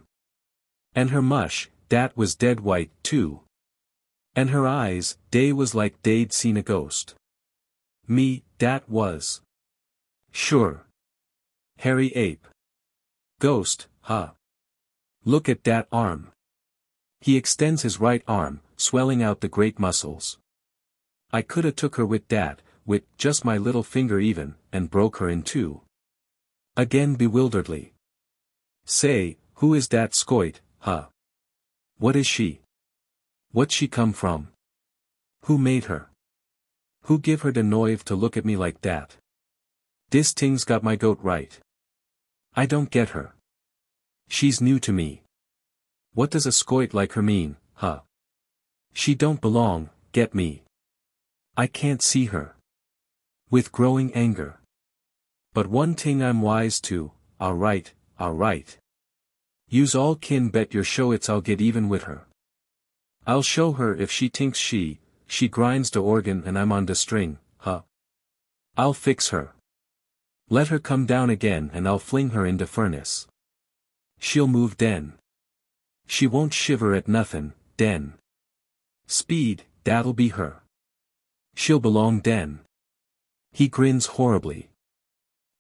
And her mush, dat was dead white, too. And her eyes, dey was like dey'd seen a ghost. Me, dat was. Sure. Hairy ape. Ghost, huh? Look at dat arm. He extends his right arm, swelling out the great muscles. I coulda took her with dat, with just my little finger even, and broke her in two. Again bewilderedly. Say, who is dat scoit, huh? What is she? What she come from? Who made her? Who give her de noive to look at me like dat? Dis ting's got my goat right. I don't get her. She's new to me. What does a scoit like her mean, huh? She don't belong, get me. I can't see her. With growing anger. But one thing I'm wise to, alright, alright. Use all kin bet your show it's I'll get even with her. I'll show her if she thinks she, she grinds de organ and I'm on de string, huh? I'll fix her. Let her come down again and I'll fling her into furnace. She'll move den. She won't shiver at nothin', den. Speed, that'll be her. She'll belong den. He grins horribly.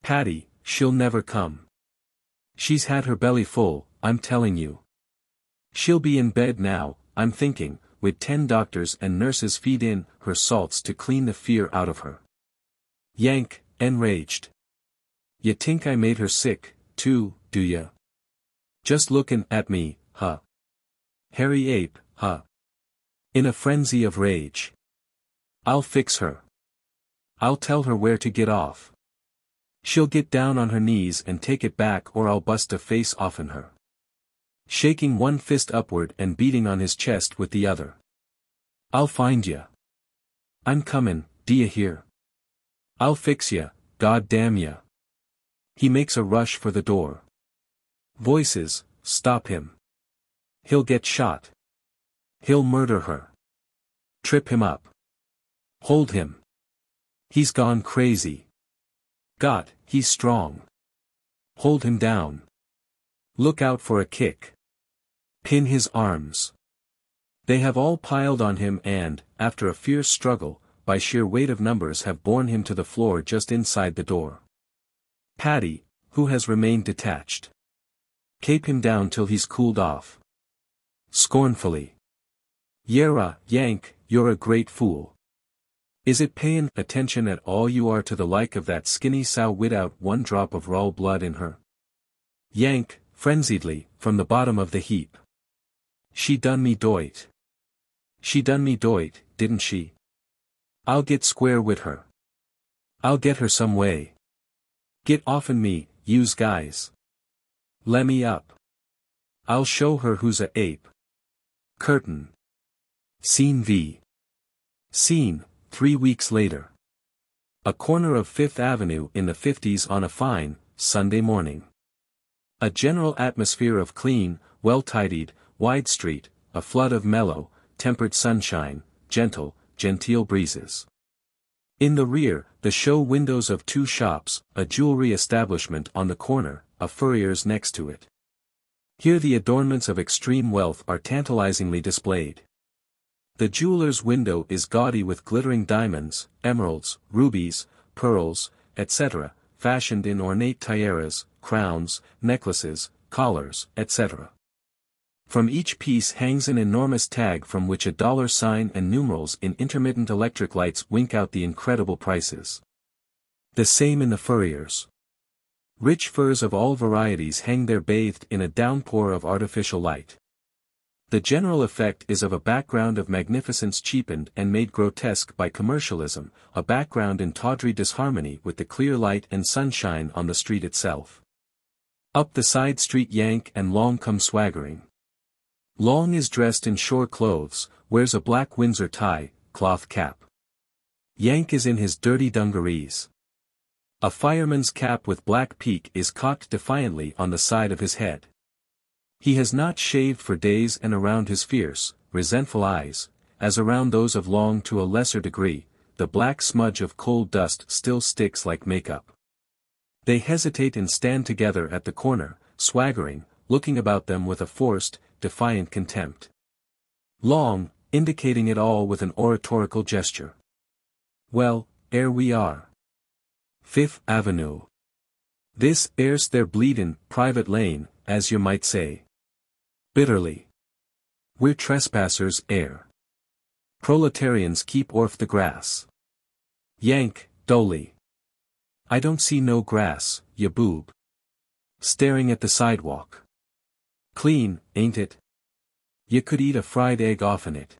Paddy, she'll never come. She's had her belly full, I'm telling you. She'll be in bed now, I'm thinking, with ten doctors and nurses feed in her salts to clean the fear out of her. Yank, enraged. Ya think I made her sick, too, do ya? Just lookin' at me, huh? Hairy ape, huh? In a frenzy of rage. I'll fix her. I'll tell her where to get off. She'll get down on her knees and take it back or I'll bust a face offen her. Shaking one fist upward and beating on his chest with the other. I'll find ya. I'm comin', d'ya hear? I'll fix ya, god damn ya. He makes a rush for the door. Voices, stop him. He'll get shot. He'll murder her. Trip him up. Hold him. He's gone crazy. God, he's strong. Hold him down. Look out for a kick. Pin his arms. They have all piled on him and, after a fierce struggle, by sheer weight of numbers have borne him to the floor just inside the door. Paddy, who has remained detached. Cape him down till he's cooled off. Scornfully. Yera, Yank, you're a great fool. Is it payin' attention at all you are to the like of that skinny sow without one drop of raw blood in her? Yank, frenziedly, from the bottom of the heap. She done me doit. She done me doit, didn't she? I'll get square with her. I'll get her some way. Get offen me, use guys. Lemme up. I'll show her who's a ape. Curtain. Scene V. Scene, Three weeks later. A corner of Fifth Avenue in the 50s on a fine, Sunday morning. A general atmosphere of clean, well-tidied, wide street, a flood of mellow, tempered sunshine, gentle, genteel breezes. In the rear, the show windows of two shops, a jewelry establishment on the corner, a furrier's next to it. Here the adornments of extreme wealth are tantalizingly displayed. The jeweler's window is gaudy with glittering diamonds, emeralds, rubies, pearls, etc., fashioned in ornate tiaras, crowns, necklaces, collars, etc. From each piece hangs an enormous tag from which a dollar sign and numerals in intermittent electric lights wink out the incredible prices. The same in the furriers. Rich furs of all varieties hang there bathed in a downpour of artificial light. The general effect is of a background of magnificence cheapened and made grotesque by commercialism, a background in tawdry disharmony with the clear light and sunshine on the street itself. Up the side street Yank and Long come swaggering. Long is dressed in shore clothes, wears a black Windsor tie, cloth cap. Yank is in his dirty dungarees. A fireman's cap with black peak is cocked defiantly on the side of his head. He has not shaved for days and around his fierce, resentful eyes, as around those of Long to a lesser degree, the black smudge of coal dust still sticks like makeup. They hesitate and stand together at the corner, swaggering, looking about them with a forced, defiant contempt. Long, indicating it all with an oratorical gesture. Well, ere we are. Fifth Avenue. This airs their bleedin' private lane, as you might say. Bitterly. We're trespassers, air. Proletarians keep orf the grass. Yank, dully. I don't see no grass, ya boob. Staring at the sidewalk. Clean, ain't it? You could eat a fried egg offen it.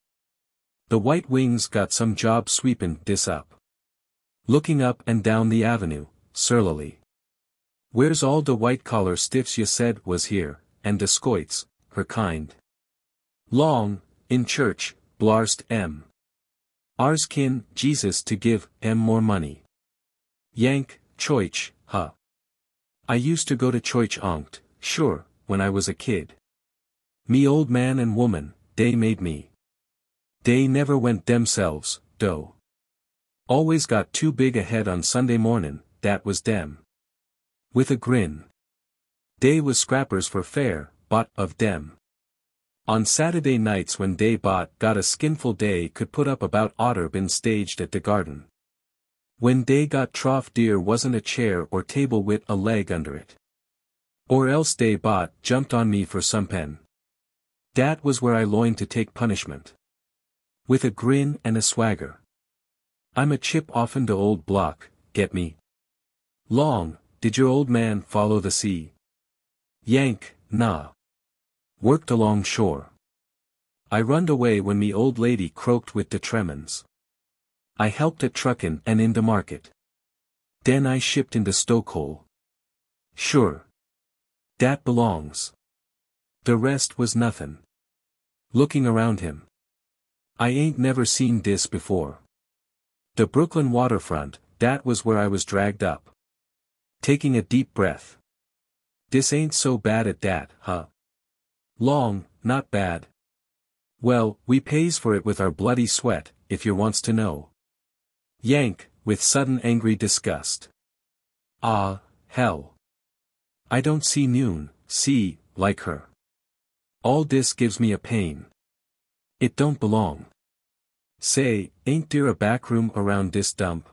The white wings got some job sweepin' dis up. Looking up and down the avenue, surlily. Where's all de white collar stiffs you said was here, and de scoits, her kind. Long, in church, blarst m. Ars kin, Jesus to give m more money. Yank, choich, huh. I used to go to choich onct, sure, when I was a kid. Me old man and woman, they made me. They never went themselves, dough. Always got too big a head on Sunday mornin', that was dem. With a grin. Day was scrappers for fare, bought of dem. On Saturday nights when day bought got a skinful day could put up about otter been staged at the garden. When day got trough deer wasn't a chair or table with a leg under it. Or else day bot jumped on me for some pen. Dat was where I loined to take punishment. With a grin and a swagger. I'm a chip offen de old block, get me? Long, did your old man follow the sea? Yank, nah. Worked along shore. I runned away when me old lady croaked with de tremens. I helped at truckin' and in de market. Den I shipped in the stokehole. Sure. Dat belongs. The rest was nothin'. Looking around him. I ain't never seen dis before. The Brooklyn waterfront, dat was where I was dragged up. Taking a deep breath. Dis ain't so bad at dat, huh? Long, not bad. Well, we pays for it with our bloody sweat, if you wants to know. Yank, with sudden angry disgust. Ah, hell. I don't see noon, see, like her. All this gives me a pain. It don't belong. Say, ain't there a back room around this dump?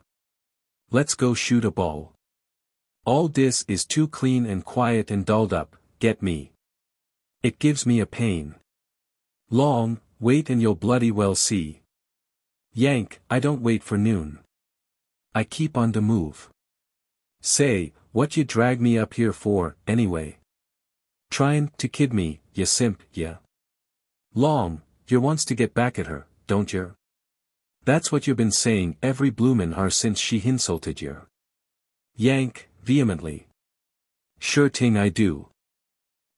Let's go shoot a ball. All this is too clean and quiet and dulled up, get me. It gives me a pain. Long, wait and you'll bloody well see. Yank, I don't wait for noon. I keep on the move. Say, what you drag me up here for, anyway? Tryin' to kid me, ya simp, ya. Long, you wants to get back at her, don't yer? That's what you been saying every bloomin' hour since she insulted yer. Yank, vehemently. Sure ting I do.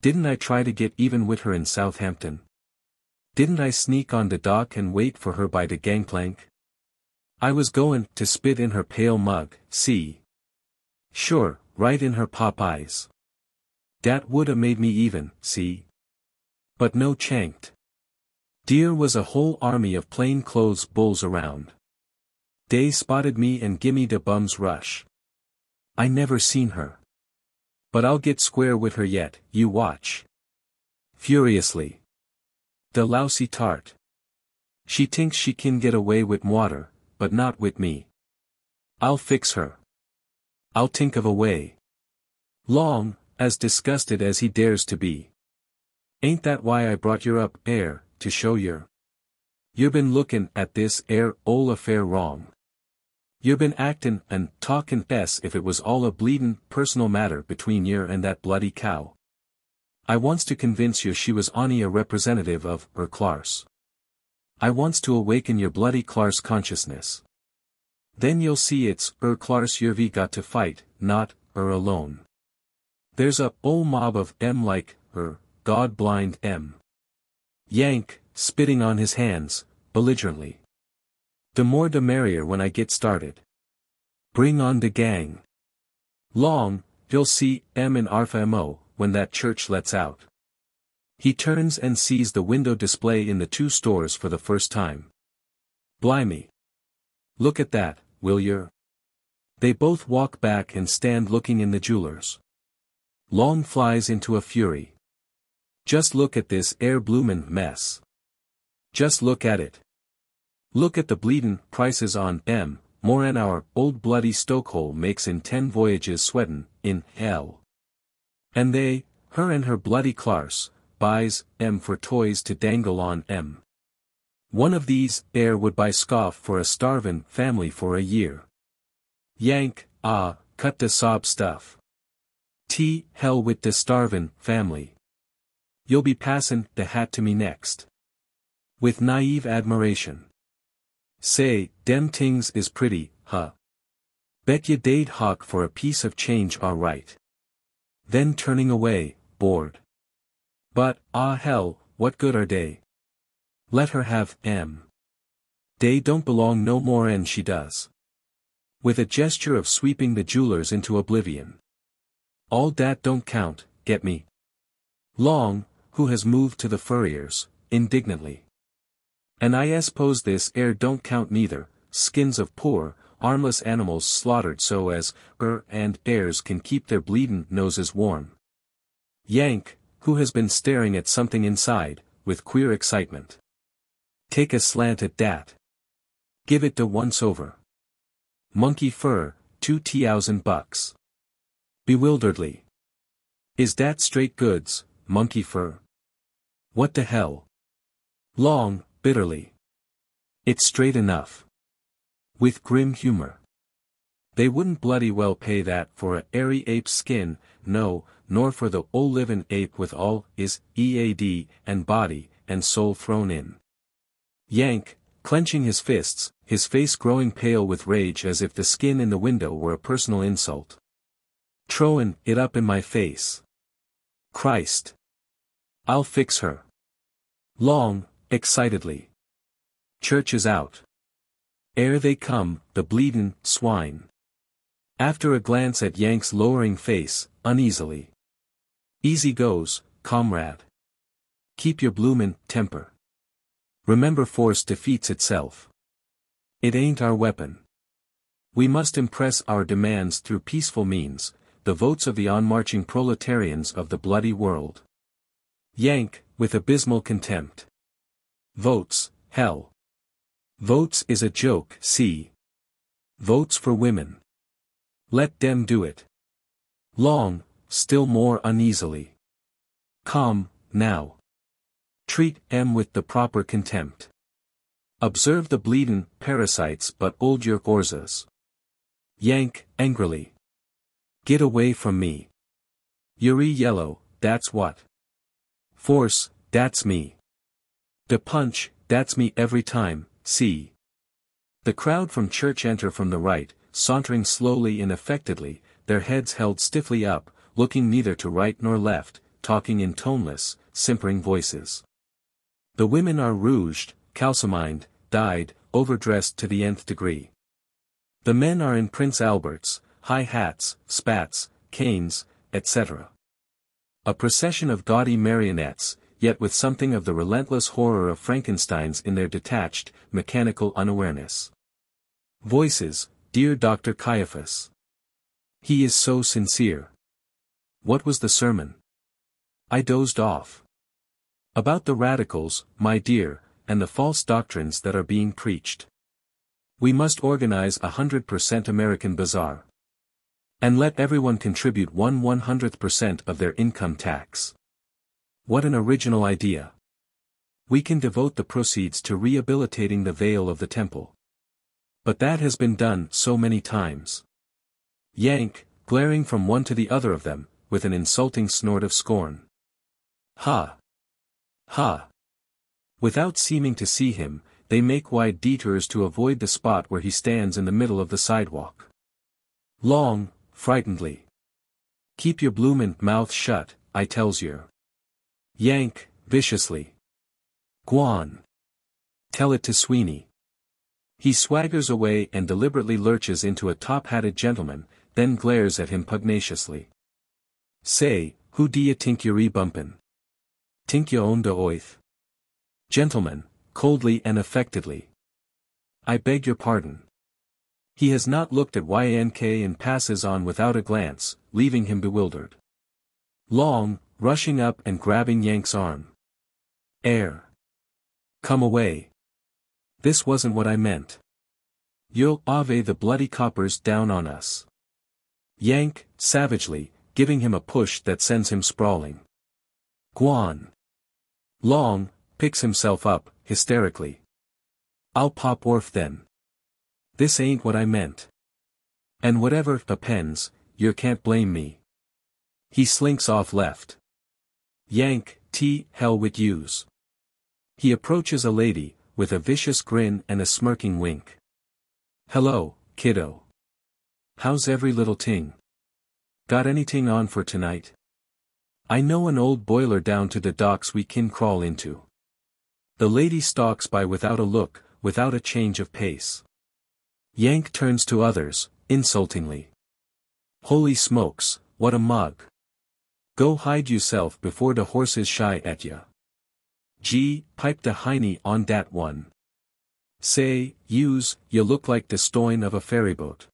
Didn't I try to get even with her in Southampton? Didn't I sneak on the dock and wait for her by the gangplank? I was goin' to spit in her pale mug, see. Sure, right in her pop eyes. Dat woulda made me even, see. But no chanked. Dear was a whole army of plain clothes bulls around. They spotted me and gimme the bum's rush. I never seen her. But I'll get square with her yet, you watch. Furiously. The lousy tart. She thinks she can get away with water, but not with me. I'll fix her. I'll think of a way. Long, as disgusted as he dares to be. Ain't that why I brought yer up, air, to show yer. You been lookin' at this air ole affair wrong. You been actin' and talkin' s if it was all a bleedin' personal matter between yer and that bloody cow. I wants to convince you she was only a representative of her Clarse. I wants to awaken your bloody Clarse consciousness. Then you'll see it's er Clarse you've got to fight, not er alone. There's a whole mob of M like her, God blind M. Yank, spitting on his hands, belligerently. The more the merrier when I get started. Bring on the gang. Long, you'll see M and RFMO when that church lets out. He turns and sees the window display in the two stores for the first time. Blimey. Look at that, will yer? They both walk back and stand looking in the jewelers. Long flies into a fury. Just look at this air bloomin' mess. Just look at it. Look at the bleedin' prices on M, more an our old bloody stokehole makes in ten voyages sweatin', in hell. And they, her and her bloody Clarse, buys M for toys to dangle on M. One of these, air would buy scoff for a starvin' family for a year. Yank, ah, cut the sob stuff. T, hell with the starvin' family. You'll be passin' the hat to me next. With naive admiration. Say, dem tings is pretty, huh? Bet ye they'd hawk for a piece of change alright. Then turning away, bored. But, ah hell, what good are they? Let her have, M. They don't belong no more and she does. With a gesture of sweeping the jewelers into oblivion. All dat don't count, get me. Long, who has moved to the furriers, indignantly. And I suppose this air don't count neither, skins of poor, armless animals slaughtered so as, er and airs can keep their bleedin' noses warm. Yank, who has been staring at something inside, with queer excitement. Take a slant at dat. Give it to once over. Monkey fur, two thousand bucks. Bewilderedly. Is that straight goods, monkey fur? What the hell? Long, bitterly. It's straight enough. With grim humor. They wouldn't bloody well pay that for a airy ape's skin, no, nor for the ol livin' ape with all is EAD and body, and soul thrown in. Yank, clenching his fists, his face growing pale with rage as if the skin in the window were a personal insult. Throwin' it up in my face. Christ. I'll fix her. Long, excitedly. Church is out. Ere they come, the bleedin' swine. After a glance at Yank's lowering face, uneasily. Easy goes, comrade. Keep your bloomin' temper. Remember force defeats itself. It ain't our weapon. We must impress our demands through peaceful means, the votes of the on-marching proletarians of the bloody world. Yank, with abysmal contempt. Votes, hell. Votes is a joke, see. Votes for women. Let them do it. Long, still more uneasily. Come, now. Treat M with the proper contempt. Observe the bleedin' parasites but old your orzas. Yank, angrily. Get away from me. Yuri yellow, that's what. Force, that's me. The punch, that's me every time, see. The crowd from church enter from the right, sauntering slowly and affectedly, their heads held stiffly up, looking neither to right nor left, talking in toneless, simpering voices. The women are rouged, calcimined, dyed, overdressed to the nth degree. The men are in Prince Albert's, high hats, spats, canes, etc. A procession of gaudy marionettes, yet with something of the relentless horror of Frankenstein's in their detached, mechanical unawareness. Voices, Dear Dr. Caiaphas. He is so sincere. What was the sermon? I dozed off. About the radicals, my dear, and the false doctrines that are being preached. We must organize a hundred percent American bazaar. And let everyone contribute one one hundredth percent of their income tax. What an original idea. We can devote the proceeds to rehabilitating the veil of the temple. But that has been done so many times. Yank, glaring from one to the other of them, with an insulting snort of scorn. Ha! Ha! Without seeming to see him, they make wide detours to avoid the spot where he stands in the middle of the sidewalk. Long, frightenedly. Keep your bloomin' mouth shut, I tells yer. Yank, viciously. Guan. Tell it to Sweeney. He swaggers away and deliberately lurches into a top-hatted gentleman, then glares at him pugnaciously. Say, who d'ye tink you're bumpin'? Tink you own de oith. Gentleman, coldly and affectedly. I beg your pardon. He has not looked at Yank and passes on without a glance, leaving him bewildered. Long, rushing up and grabbing Yank's arm. Air. Come away. This wasn't what I meant. You'll ave the bloody coppers down on us. Yank, savagely, giving him a push that sends him sprawling. Guan. Long, picks himself up, hysterically. I'll pop Worf then. This ain't what I meant. And whatever appends, you can't blame me. He slinks off left. Yank, T, hell with yous. He approaches a lady, with a vicious grin and a smirking wink. Hello, kiddo. How's every little ting? Got anything on for tonight? I know an old boiler down to the docks we can crawl into. The lady stalks by without a look, without a change of pace. Yank turns to others, insultingly. Holy smokes, what a mug. Go hide yourself before the horses shy at ya. G, pipe the hiney on dat one. Say, use, you look like the stoin of a ferryboat.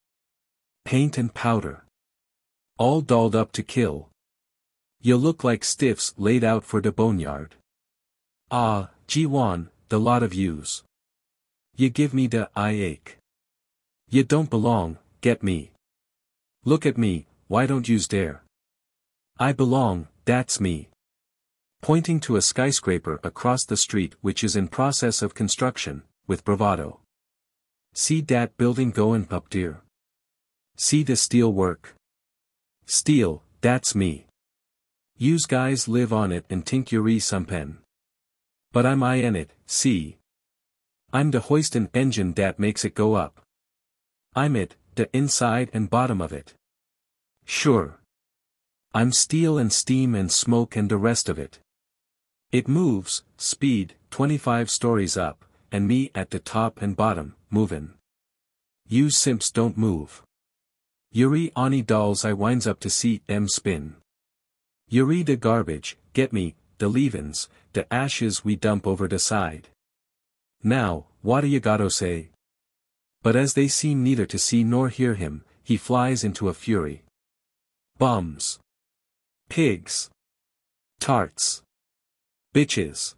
Paint and powder. All dolled up to kill. You look like stiffs laid out for de boneyard. Ah, G1, the lot of yous. You give me de eye ache. You don't belong, get me. Look at me, why don't yous dare? I belong, that's me pointing to a skyscraper across the street which is in process of construction, with bravado. See dat building goin' up dear. See the steel work. Steel, that's me. Yous guys live on it and tink you're some pen. But I'm I in it, see. I'm the hoistin' engine dat makes it go up. I'm it, the inside and bottom of it. Sure. I'm steel and steam and smoke and the rest of it. It moves, speed, 25 stories up, and me at the top and bottom, movin'. You simps don't move. Yuri oni dolls I winds up to see em spin. Yuri the garbage, get me, the leavin's, the ashes we dump over the side. Now, what do you gotta say? But as they seem neither to see nor hear him, he flies into a fury. Bums. Pigs. Tarts. Bitches.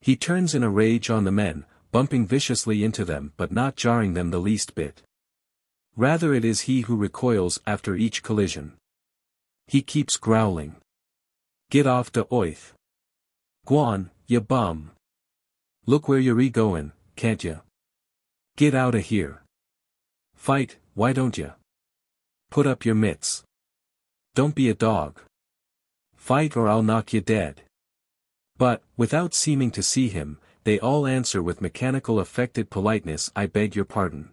He turns in a rage on the men, bumping viciously into them but not jarring them the least bit. Rather it is he who recoils after each collision. He keeps growling. Get off the oith. Guan, ya bum. Look where you're goin', can't ya? Get outta here. Fight, why don't ya? Put up your mitts. Don't be a dog. Fight or I'll knock you dead. But, without seeming to see him, they all answer with mechanical affected politeness I beg your pardon.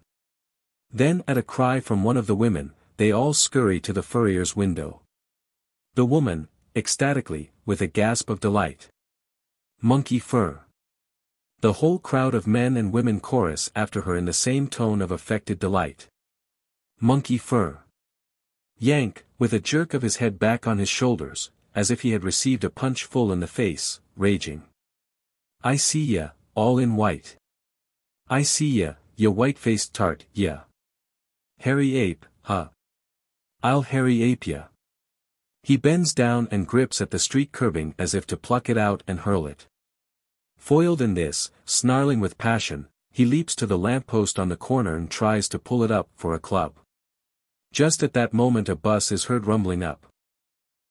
Then at a cry from one of the women, they all scurry to the furrier's window. The woman, ecstatically, with a gasp of delight. Monkey fur. The whole crowd of men and women chorus after her in the same tone of affected delight. Monkey fur. Yank, with a jerk of his head back on his shoulders, as if he had received a punch full in the face, raging. I see ya, all in white. I see ya, ya white-faced tart, ya. Hairy ape, huh? I'll hairy ape ya. He bends down and grips at the street curbing as if to pluck it out and hurl it. Foiled in this, snarling with passion, he leaps to the lamppost on the corner and tries to pull it up for a club. Just at that moment a bus is heard rumbling up.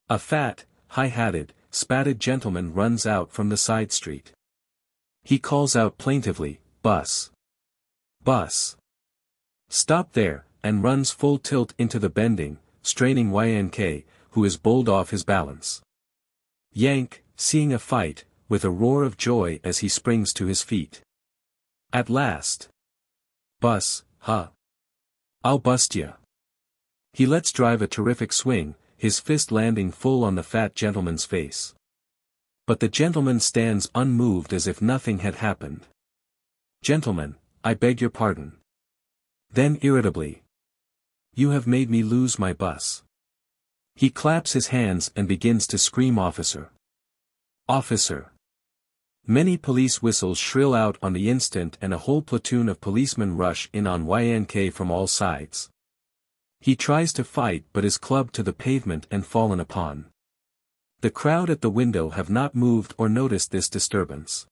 A fat, high-hatted, spatted gentleman runs out from the side street. He calls out plaintively, Bus. Bus. Stop there, and runs full tilt into the bending, straining Yank, who is bowled off his balance. Yank, seeing a fight, with a roar of joy as he springs to his feet. At last. Bus, huh? I'll bust ya. He lets drive a terrific swing, his fist landing full on the fat gentleman's face. But the gentleman stands unmoved as if nothing had happened. Gentlemen, I beg your pardon. Then irritably, you have made me lose my bus. He claps his hands and begins to scream officer. Officer. Many police whistles shrill out on the instant and a whole platoon of policemen rush in on Yank from all sides. He tries to fight but is clubbed to the pavement and fallen upon. The crowd at the window have not moved or noticed this disturbance.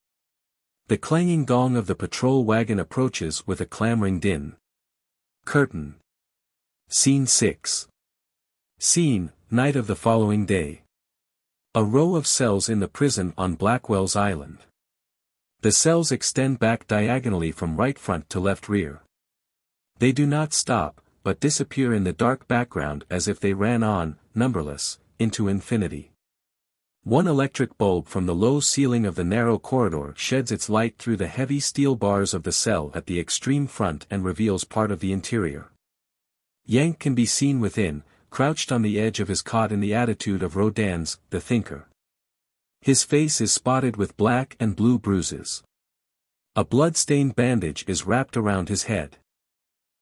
The clanging gong of the patrol wagon approaches with a clamoring din. Curtain. Scene 6. Scene, night of the following day. A row of cells in the prison on Blackwell's Island. The cells extend back diagonally from right front to left rear. They do not stop, but disappear in the dark background as if they ran on, numberless, into infinity. One electric bulb from the low ceiling of the narrow corridor sheds its light through the heavy steel bars of the cell at the extreme front and reveals part of the interior. Yank can be seen within, crouched on the edge of his cot in the attitude of Rodin's, the thinker. His face is spotted with black and blue bruises. A blood-stained bandage is wrapped around his head.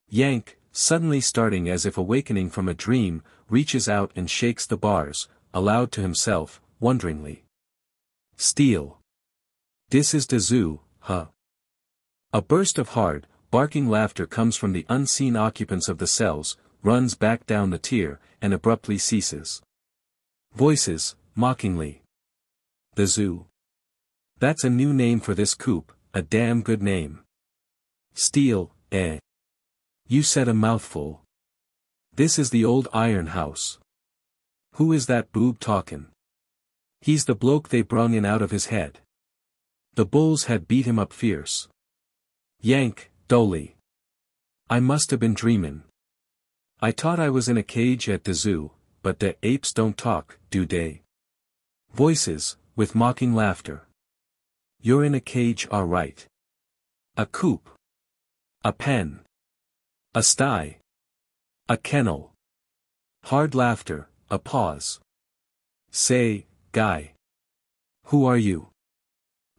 Yank, suddenly starting as if awakening from a dream, reaches out and shakes the bars, aloud to himself, wonderingly. Steel. This is the zoo, huh? A burst of hard, barking laughter comes from the unseen occupants of the cells, runs back down the tier, and abruptly ceases. Voices, mockingly. The zoo. That's a new name for this coop, a damn good name. Steel, eh. You said a mouthful. This is the old iron house. Who is that boob talkin'? He's the bloke they brung in out of his head. The bulls had beat him up fierce. Yank, dully. I must have been dreamin'. I thought I was in a cage at the zoo, but the apes don't talk, do they? Voices, with mocking laughter. You're in a cage alright. A coop. A pen. A sty. A kennel. Hard laughter, a pause. Say, guy. Who are you?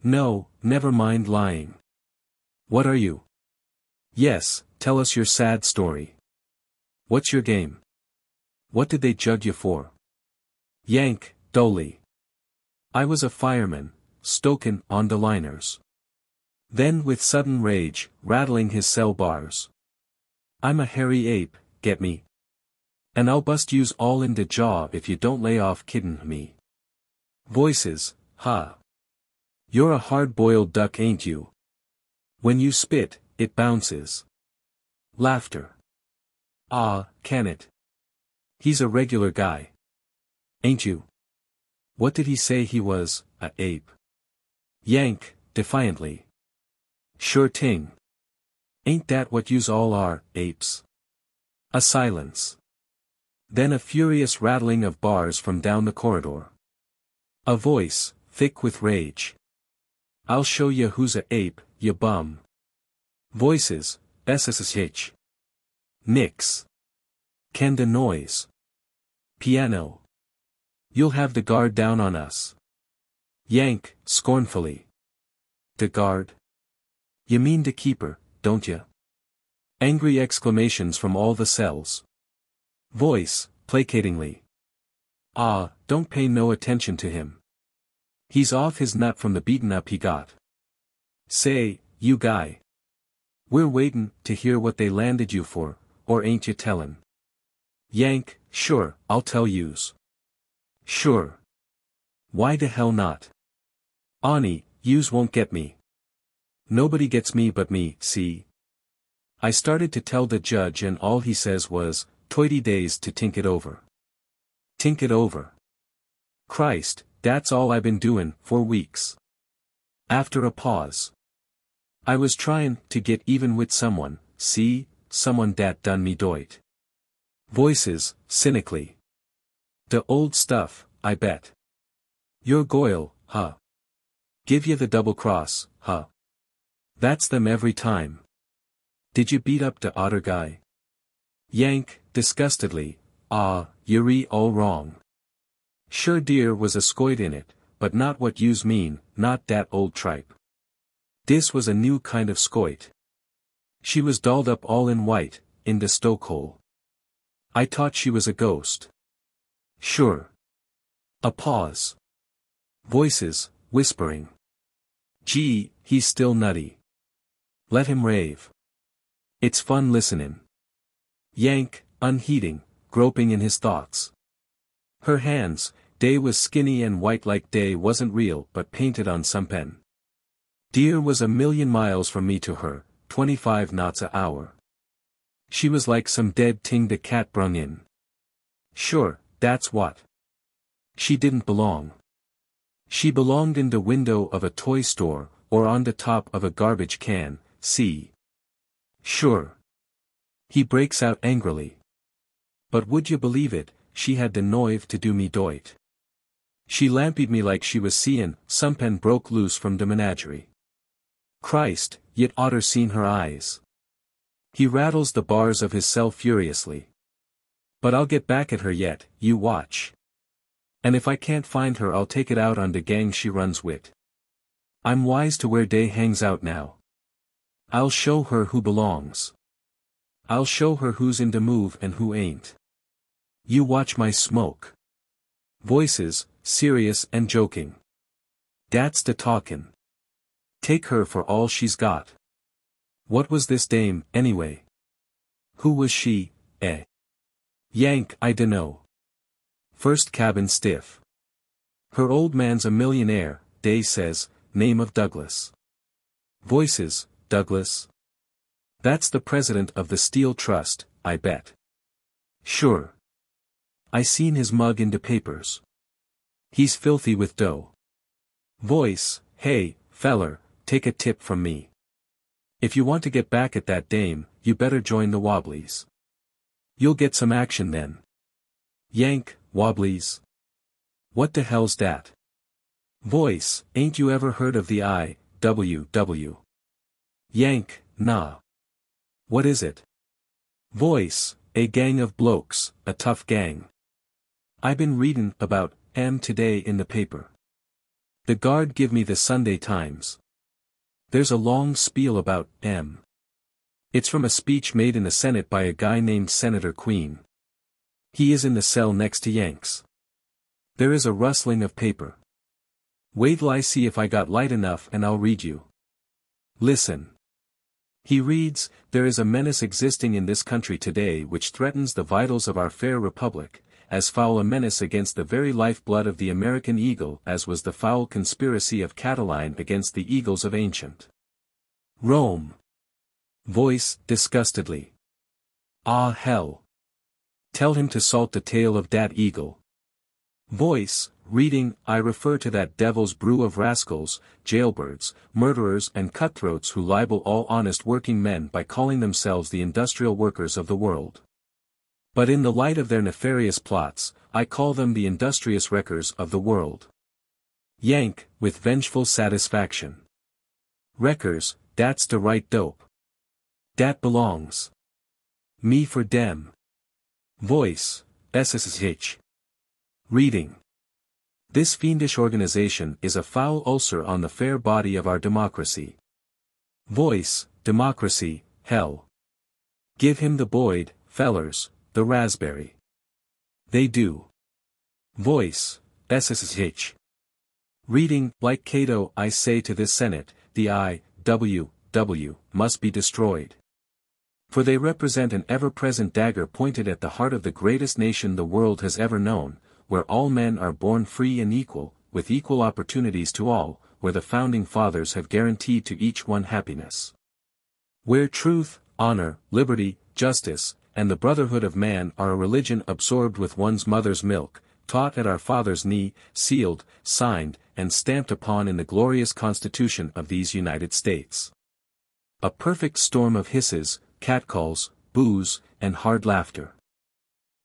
No, never mind lying. What are you? Yes, tell us your sad story. What's your game? What did they jug you for? Yank, dully. I was a fireman, stoken on the liners. Then with sudden rage, rattling his cell bars. I'm a hairy ape, get me? And I'll bust yous all in the jaw if you don't lay off kiddin' me. Voices, ha. You're a hard-boiled duck ain't you? When you spit, it bounces. Laughter. Ah, can it? He's a regular guy. Ain't you? What did he say he was, a ape? Yank, defiantly. Sure ting. Ain't that what yous all are, apes? A silence. Then a furious rattling of bars from down the corridor. A voice, thick with rage. I'll show ya who's a ape, ya bum. Voices, SSH. Nix. Kenda noise. Piano. You'll have the guard down on us. Yank, scornfully. The guard? You mean the keeper, don't ya? Angry exclamations from all the cells. Voice, placatingly. Ah, don't pay no attention to him. He's off his nut from the beaten up he got. Say, you guy. We're waitin' to hear what they landed you for, or ain't you tellin'? Yank, sure, I'll tell yous. Sure. Why the hell not? Ani, yous won't get me. Nobody gets me but me, see? I started to tell the judge and all he says was, toity days to tink it over. Tink it over. Christ, that's all I been doin' for weeks. After a pause. I was tryin' to get even with someone, see, someone dat done me doit. Voices, cynically. De old stuff, I bet. You're Goyle, huh? Give you the double cross, huh? That's them every time. Did you beat up de otter guy? Yank, disgustedly, ah, you're all wrong. Sure dear was a scoid in it, but not what yous mean, not dat old tripe. This was a new kind of scoit. She was dolled up all in white, in the stokehole. I thought she was a ghost. Sure. A pause. Voices, whispering. Gee, he's still nutty. Let him rave. It's fun listenin'. Yank, unheeding, groping in his thoughts. Her hands, Day was skinny and white like Day wasn't real but painted on some pen. Dear was a million miles from me to her, 25 knots a hour. She was like some dead ting the cat brung in. Sure, that's what. She didn't belong. She belonged in the window of a toy store, or on the top of a garbage can, see. Sure. He breaks out angrily. But would you believe it, she had the noive to do me doit. She lampied me like she was seein', pen broke loose from the menagerie. Christ, yet Otter seen her eyes. He rattles the bars of his cell furiously. But I'll get back at her yet, you watch. And if I can't find her I'll take it out on the gang she runs wit. I'm wise to where day hangs out now. I'll show her who belongs. I'll show her who's in the move and who ain't. You watch my smoke. Voices, serious and joking. Dat's the talkin'. Take her for all she's got. What was this dame, anyway? Who was she, eh? Yank I dunno. First cabin stiff. Her old man's a millionaire, Day says, name of Douglas. Voices, Douglas. That's the president of the Steel Trust, I bet. Sure. I seen his mug in papers. He's filthy with dough. Voice, hey, feller, take a tip from me. If you want to get back at that dame, you better join the Wobblies. You'll get some action then. Yank, Wobblies. What the hell's that? Voice, ain't you ever heard of the I, W, W? Yank, nah. What is it? Voice, a gang of blokes, a tough gang. I been readin' about M today in the paper. The guard give me the Sunday Times. There's a long spiel about M. It's from a speech made in the Senate by a guy named Senator Queen. He is in the cell next to Yanks. There is a rustling of paper. Wait till I see if I got light enough and I'll read you. Listen. He reads, There is a menace existing in this country today which threatens the vitals of our fair republic, as foul a menace against the very lifeblood of the American eagle as was the foul conspiracy of Catiline against the eagles of ancient Rome. Voice, disgustedly. Ah hell. Tell him to salt the tail of that eagle. Voice, reading, I refer to that devil's brew of rascals, jailbirds, murderers and cutthroats who libel all honest working men by calling themselves the industrial workers of the world. But in the light of their nefarious plots, I call them the industrious wreckers of the world. Yank, with vengeful satisfaction. Wreckers, dat's the right dope. Dat belongs. Me for dem. Voice, SSH. Reading. This fiendish organization is a foul ulcer on the fair body of our democracy. Voice, democracy, hell. Give him the Boyd, fellers, the raspberry. They do. Voice, SSH. Reading, like Cato I say to this Senate, the I, W, W, must be destroyed. For they represent an ever-present dagger pointed at the heart of the greatest nation the world has ever known, where all men are born free and equal, with equal opportunities to all, where the founding fathers have guaranteed to each one happiness. Where truth, honor, liberty, justice, and the brotherhood of man are a religion absorbed with one's mother's milk, taught at our father's knee, sealed, signed, and stamped upon in the glorious Constitution of these United States. A perfect storm of hisses, catcalls, boos, and hard laughter.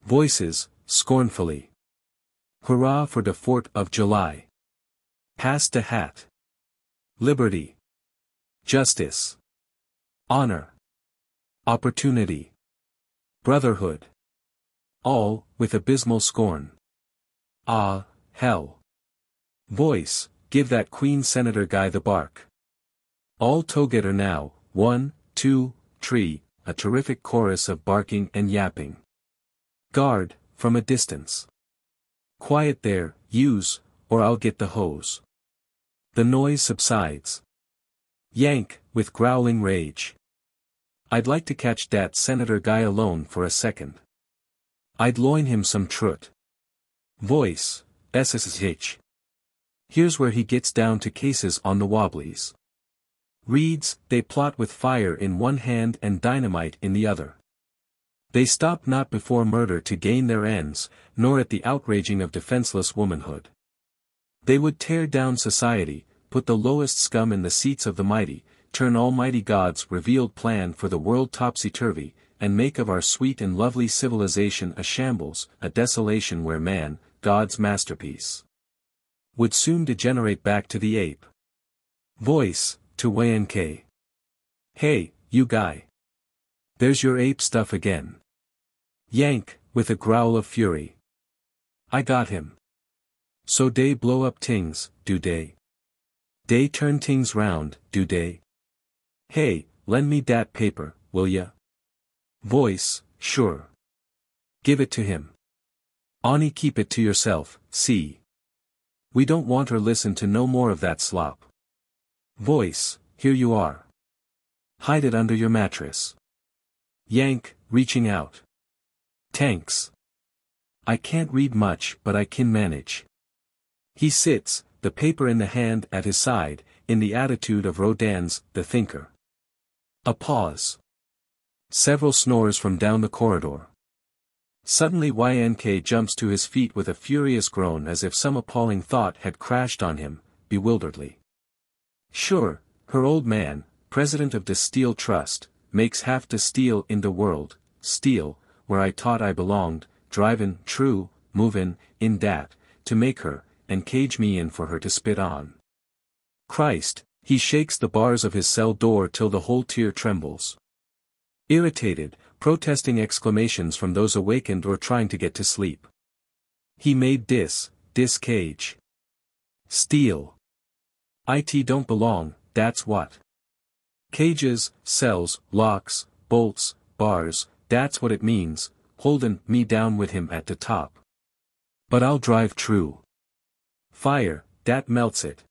Voices, scornfully. Hurrah for the 4th of July. Pass the hat. Liberty. Justice. Honor. Opportunity. Brotherhood. All, with abysmal scorn. Ah, hell. Voice, give that Queen Senator guy the bark. All together now, one, two, three, a terrific chorus of barking and yapping. Guard, from a distance. Quiet there, use, or I'll get the hose. The noise subsides. Yank, with growling rage. I'd like to catch dat Senator guy alone for a second. I'd loin him some trut. Voice, SSH. Here's where he gets down to cases on the wobblies. Reads, they plot with fire in one hand and dynamite in the other. They stop not before murder to gain their ends, nor at the outraging of defenseless womanhood. They would tear down society, put the lowest scum in the seats of the mighty, turn Almighty God's revealed plan for the world topsy-turvy, and make of our sweet and lovely civilization a shambles, a desolation where man, God's masterpiece, would soon degenerate back to the ape. Voice, to Yank. Hey, you guy. There's your ape stuff again. Yank, with a growl of fury. I got him. So they blow up tings, do they? They turn tings round, do they? Hey, lend me dat paper, will ya? Voice, sure. Give it to him. Ani keep it to yourself, see. We don't want her listen to no more of that slop. Voice, here you are. Hide it under your mattress. Yank, reaching out. Tanks. I can't read much but I can manage. He sits, the paper in the hand at his side, in the attitude of Rodin's The Thinker. A pause. Several snores from down the corridor. Suddenly Yank jumps to his feet with a furious groan as if some appalling thought had crashed on him, bewilderedly. Sure, her old man, president of the Steel Trust, makes half the steel in the world, steel, where I thought I belonged, drivin', true, movin', in dat, to make her, and cage me in for her to spit on. Christ, he shakes the bars of his cell door till the whole tier trembles. Irritated, protesting exclamations from those awakened or trying to get to sleep. He made dis, dis cage. Steel. It don't belong, that's what. Cages, cells, locks, bolts, bars, that's what it means, holdin' me down with him at the top. But I'll drive true. Fire, dat melts it.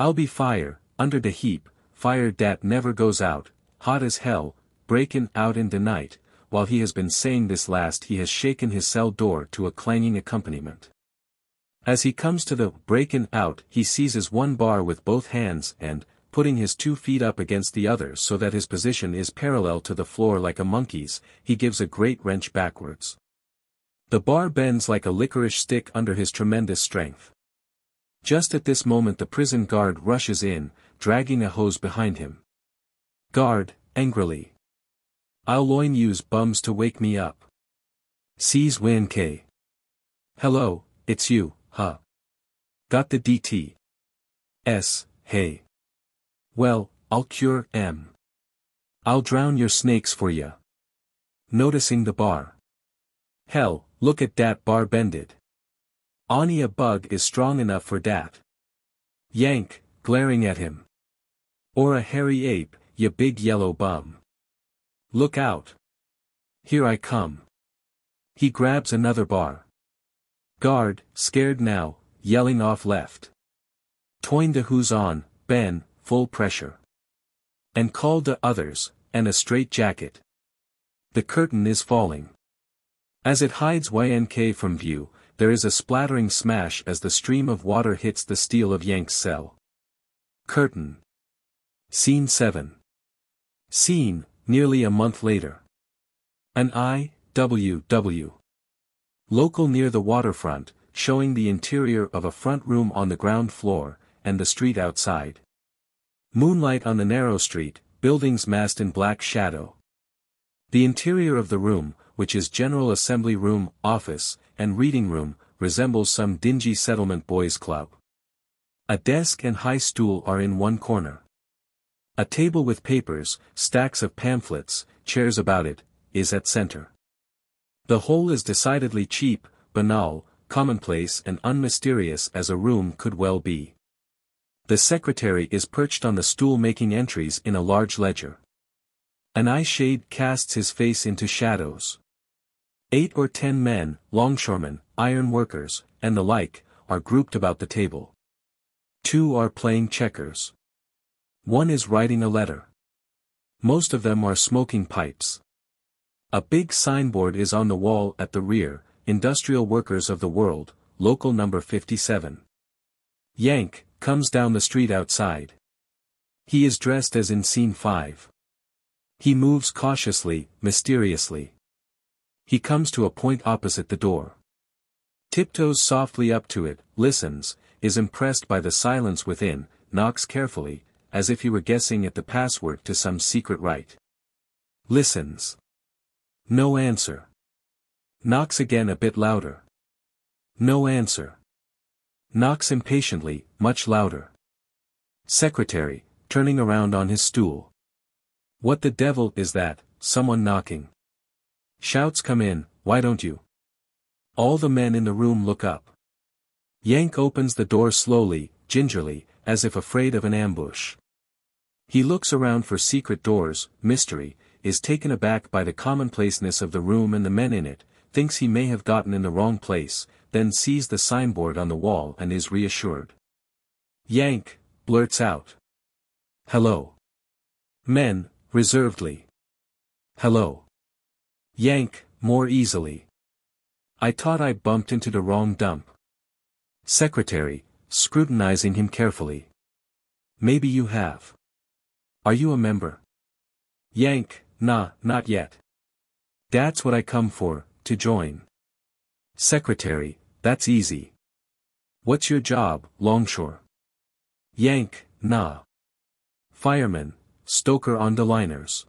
I'll be fire, under the heap, fire dat never goes out, hot as hell, breakin' out in the night, while he has been saying this last he has shaken his cell door to a clanging accompaniment. As he comes to the breakin' out he seizes one bar with both hands and, putting his two feet up against the other so that his position is parallel to the floor like a monkey's, he gives a great wrench backwards. The bar bends like a licorice stick under his tremendous strength. Just at this moment the prison guard rushes in, dragging a hose behind him. Guard, angrily. I'll loin use bums to wake me up. Sees Yank. Hello, it's you, huh? Got the DT. S, hey. Well, I'll cure M. I'll drown your snakes for ya. Noticing the bar. Hell, look at that bar bended. Ani a bug is strong enough for dat. Yank, glaring at him. Or a hairy ape, ya big yellow bum. Look out. Here I come. He grabs another bar. Guard, scared now, yelling off left. Toin the who's on, Ben, full pressure. And call the others, and a straight jacket. The curtain is falling. As it hides Yank from view, there is a splattering smash as the stream of water hits the steel of Yank's cell. Curtain. Scene 7. Scene, nearly a month later. An I.W.W. Local near the waterfront, showing the interior of a front room on the ground floor, and the street outside. Moonlight on the narrow street, buildings massed in black shadow. The interior of the room, which is General Assembly Room, Office, and Reading Room, resembles some dingy settlement boys' club. A desk and high stool are in one corner. A table with papers, stacks of pamphlets, chairs about it, is at center. The whole is decidedly cheap, banal, commonplace and unmysterious as a room could well be. The secretary is perched on the stool making entries in a large ledger. An eye shade casts his face into shadows. Eight or ten men, longshoremen, iron workers, and the like, are grouped about the table. Two are playing checkers. One is writing a letter. Most of them are smoking pipes. A big signboard is on the wall at the rear, Industrial Workers of the World, Local Number 57. Yank, comes down the street outside. He is dressed as in scene 5. He moves cautiously, mysteriously. He comes to a point opposite the door. Tiptoes softly up to it, listens, is impressed by the silence within, knocks carefully, as if he were guessing at the password to some secret rite. Listens. No answer. Knocks again a bit louder. No answer. Knocks impatiently, much louder. Secretary, turning around on his stool. What the devil is that, someone knocking? Shouts come in, why don't you? All the men in the room look up. Yank opens the door slowly, gingerly, as if afraid of an ambush. He looks around for secret doors, mystery, is taken aback by the commonplaceness of the room and the men in it, thinks he may have gotten in the wrong place, then sees the signboard on the wall and is reassured. Yank, blurts out. Hello. Men, reservedly. Hello. Yank, more easily. I thought I bumped into the wrong dump. Secretary, scrutinizing him carefully. Maybe you have. Are you a member? Yank, nah, not yet. That's what I come for, to join. Secretary, that's easy. What's your job, Longshore? Yank, nah. Fireman, stoker on the liners.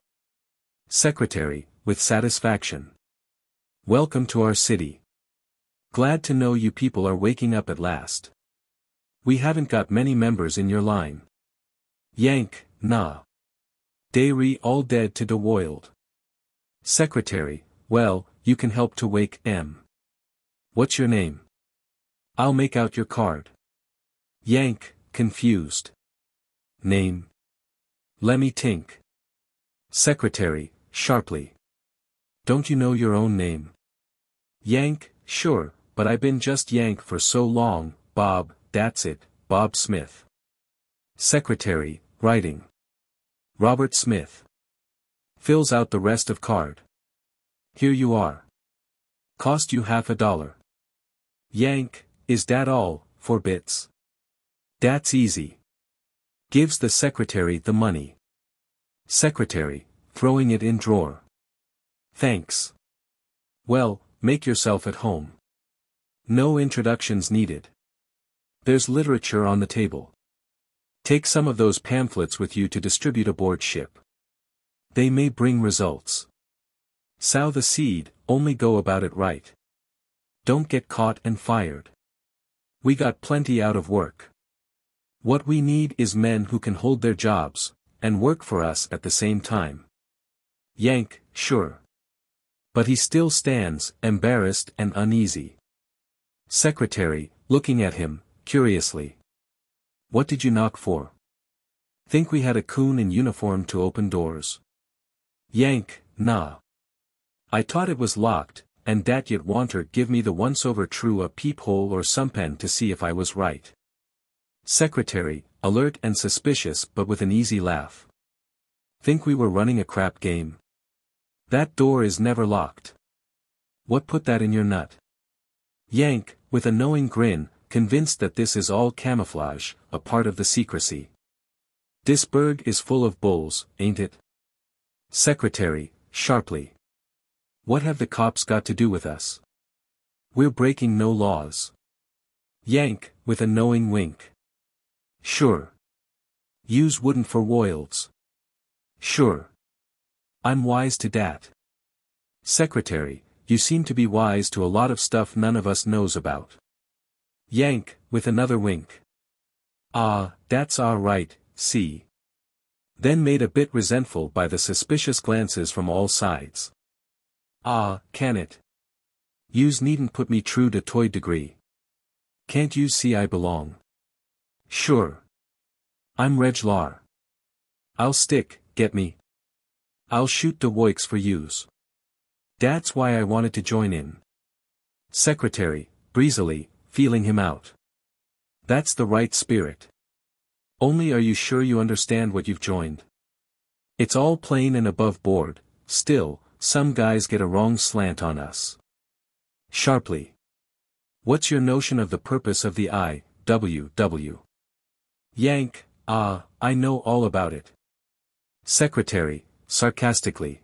Secretary, with satisfaction. Welcome to our city. Glad to know you people are waking up at last. We haven't got many members in your line. Yank, nah. Dairy all dead to de Woild. Secretary, well, you can help to wake M. What's your name? I'll make out your card. Yank, confused. Name. Lemmy Tink. Secretary, sharply. Don't you know your own name? Yank, sure, but I been just Yank for so long, Bob, that's it, Bob Smith. Secretary, writing. Robert Smith. Fills out the rest of card. Here you are. Cost you half a dollar. Yank, is that all, for bits? That's easy. Gives the secretary the money. Secretary, throwing it in drawer. Thanks. Well, make yourself at home. No introductions needed. There's literature on the table. Take some of those pamphlets with you to distribute aboard ship. They may bring results. Sow the seed, only go about it right. Don't get caught and fired. We got plenty out of work. What we need is men who can hold their jobs, and work for us at the same time. Yank, sure. But he still stands, embarrassed and uneasy. Secretary, looking at him, curiously. What did you knock for? Think we had a coon in uniform to open doors. Yank, nah. I thought it was locked, and dat yet wanter give me the once over true a peephole or something to see if I was right. Secretary, alert and suspicious but with an easy laugh. Think we were running a crap game? That door is never locked. What put that in your nut? Yank, with a knowing grin, convinced that this is all camouflage, a part of the secrecy. This burg is full of bulls, ain't it? Secretary, sharply. What have the cops got to do with us? We're breaking no laws. Yank, with a knowing wink. Sure. Use wouldn't for Woilds. Sure. I'm wise to dat. Secretary, you seem to be wise to a lot of stuff none of us knows about. Yank, with another wink. Ah, that's all right, see. Then made a bit resentful by the suspicious glances from all sides. Ah, can it? Yous needn't put me true to toy degree. Can't you see I belong? Sure. I'm Reg Lar. I'll stick, get me. I'll shoot de Woiks for yous. That's why I wanted to join in. Secretary, breezily, feeling him out. That's the right spirit. Only are you sure you understand what you've joined? It's all plain and above board, still, some guys get a wrong slant on us. Sharply. What's your notion of the purpose of the I, W, W? Yank, ah, I know all about it. Secretary, sarcastically.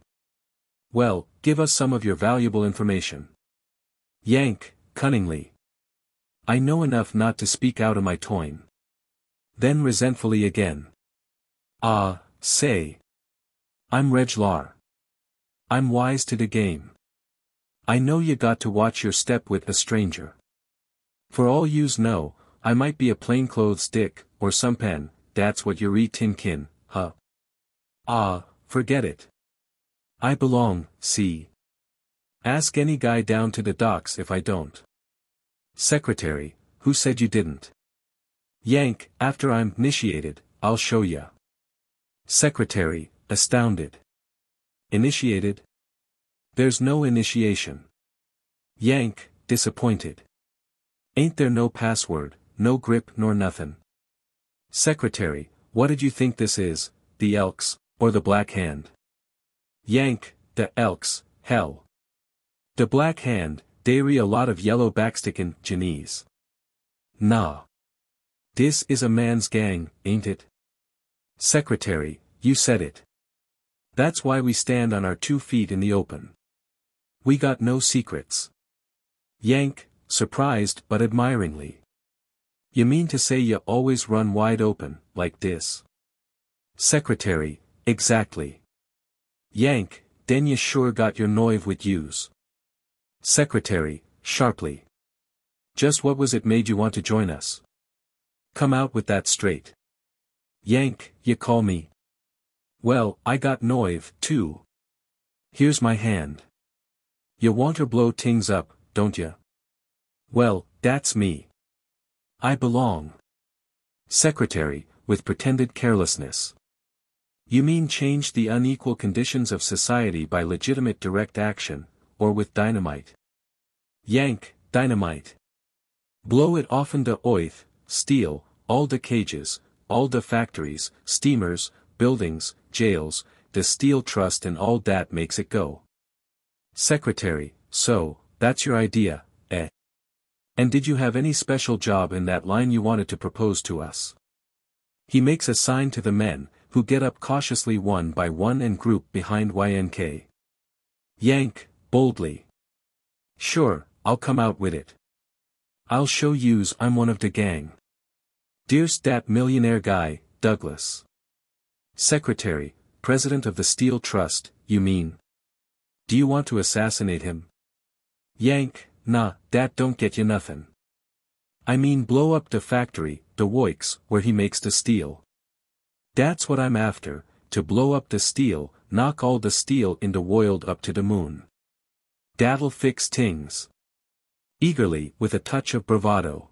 Well, give us some of your valuable information. Yank, cunningly. I know enough not to speak out of my toin. Then resentfully again. Ah, say. I'm Reg Lar. I'm wise to the game. I know you got to watch your step with a stranger. For all yous know, I might be a plainclothes dick, or some pen, that's what you read tin kin, huh? Ah, forget it. I belong, see. Ask any guy down to the docks if I don't. Secretary, who said you didn't? Yank, after I'm initiated, I'll show ya. Secretary, astounded. Initiated? There's no initiation. Yank, disappointed. Ain't there no password, no grip nor nothin'? Secretary, what did you think this is, the Elks, or the Black Hand? Yank, the Elks, hell. The Black Hand, dairy a lot of yellow backstickin' Janese. Nah. This is a man's gang, ain't it? Secretary, you said it. That's why we stand on our two feet in the open. We got no secrets. Yank, surprised but admiringly. You mean to say you always run wide open, like this? Secretary, exactly. Yank, then you sure got your noive with yous. Secretary, sharply. Just what was it made you want to join us? Come out with that straight. Yank, you call me. Well, I got Noive, too. Here's my hand. You wanter blow tings up, don't ya? Well, that's me. I belong. Secretary, with pretended carelessness. You mean change the unequal conditions of society by legitimate direct action, or with dynamite? Yank, dynamite. Blow it often to oith, steel, all the cages, all the factories, steamers, buildings, jails, the steel trust and all that makes it go. Secretary, so, that's your idea, eh? And did you have any special job in that line you wanted to propose to us? He makes a sign to the men, who get up cautiously one by one and group behind YNK. Yank, boldly. Sure, I'll come out with it. I'll show yous I'm one of the gang. Dearst dat millionaire guy, Douglas. Secretary, President of the Steel Trust, you mean? Do you want to assassinate him? Yank, nah, dat don't get you nothin'. I mean blow up the factory, the Woiks, where he makes the steel. That's what I'm after, to blow up the steel, knock all the steel in the world up to the moon. Dat'll fix tings. Eagerly, with a touch of bravado.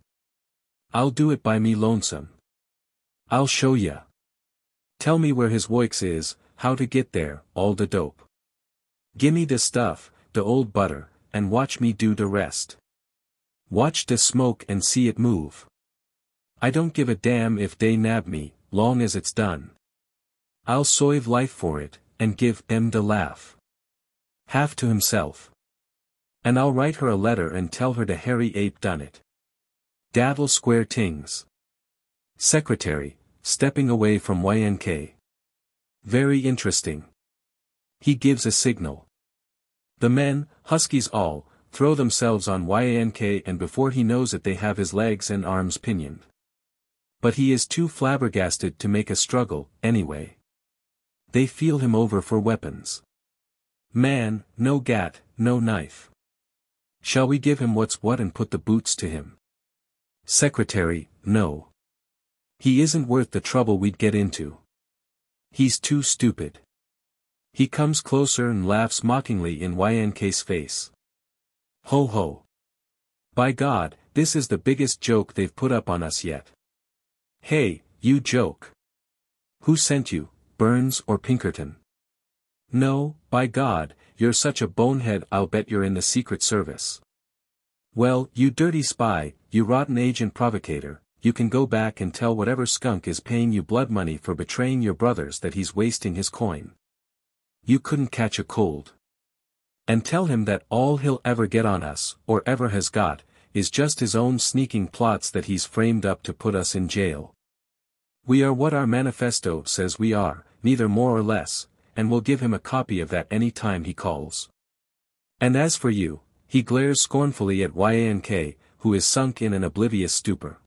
I'll do it by me lonesome. I'll show ya. Tell me where his Woiks is, how to get there, all the dope. Gimme the stuff, the old butter, and watch me do the rest. Watch the smoke and see it move. I don't give a damn if they nab me, long as it's done. I'll soive life for it, and give em the laugh. Half to himself. And I'll write her a letter and tell her to hairy ape done it. Dad'll square tings. Secretary, stepping away from Yank. Very interesting. He gives a signal. The men, huskies all, throw themselves on Yank and before he knows it they have his legs and arms pinioned. But he is too flabbergasted to make a struggle, anyway. They feel him over for weapons. Man, no gat, no knife. Shall we give him what's what and put the boots to him? Secretary, no. He isn't worth the trouble we'd get into. He's too stupid. He comes closer and laughs mockingly in Yank's face. Ho ho. By God, this is the biggest joke they've put up on us yet. Hey, you joke. Who sent you, Burns or Pinkerton? No, by God, you're such a bonehead I'll bet you're in the Secret Service. Well, you dirty spy, you rotten agent provocator, you can go back and tell whatever skunk is paying you blood money for betraying your brothers that he's wasting his coin. You couldn't catch a cold. And tell him that all he'll ever get on us, or ever has got, is just his own sneaking plots that he's framed up to put us in jail. We are what our manifesto says we are, neither more or less, and we'll give him a copy of that any time he calls. And as for you, he glares scornfully at YANK, who is sunk in an oblivious stupor.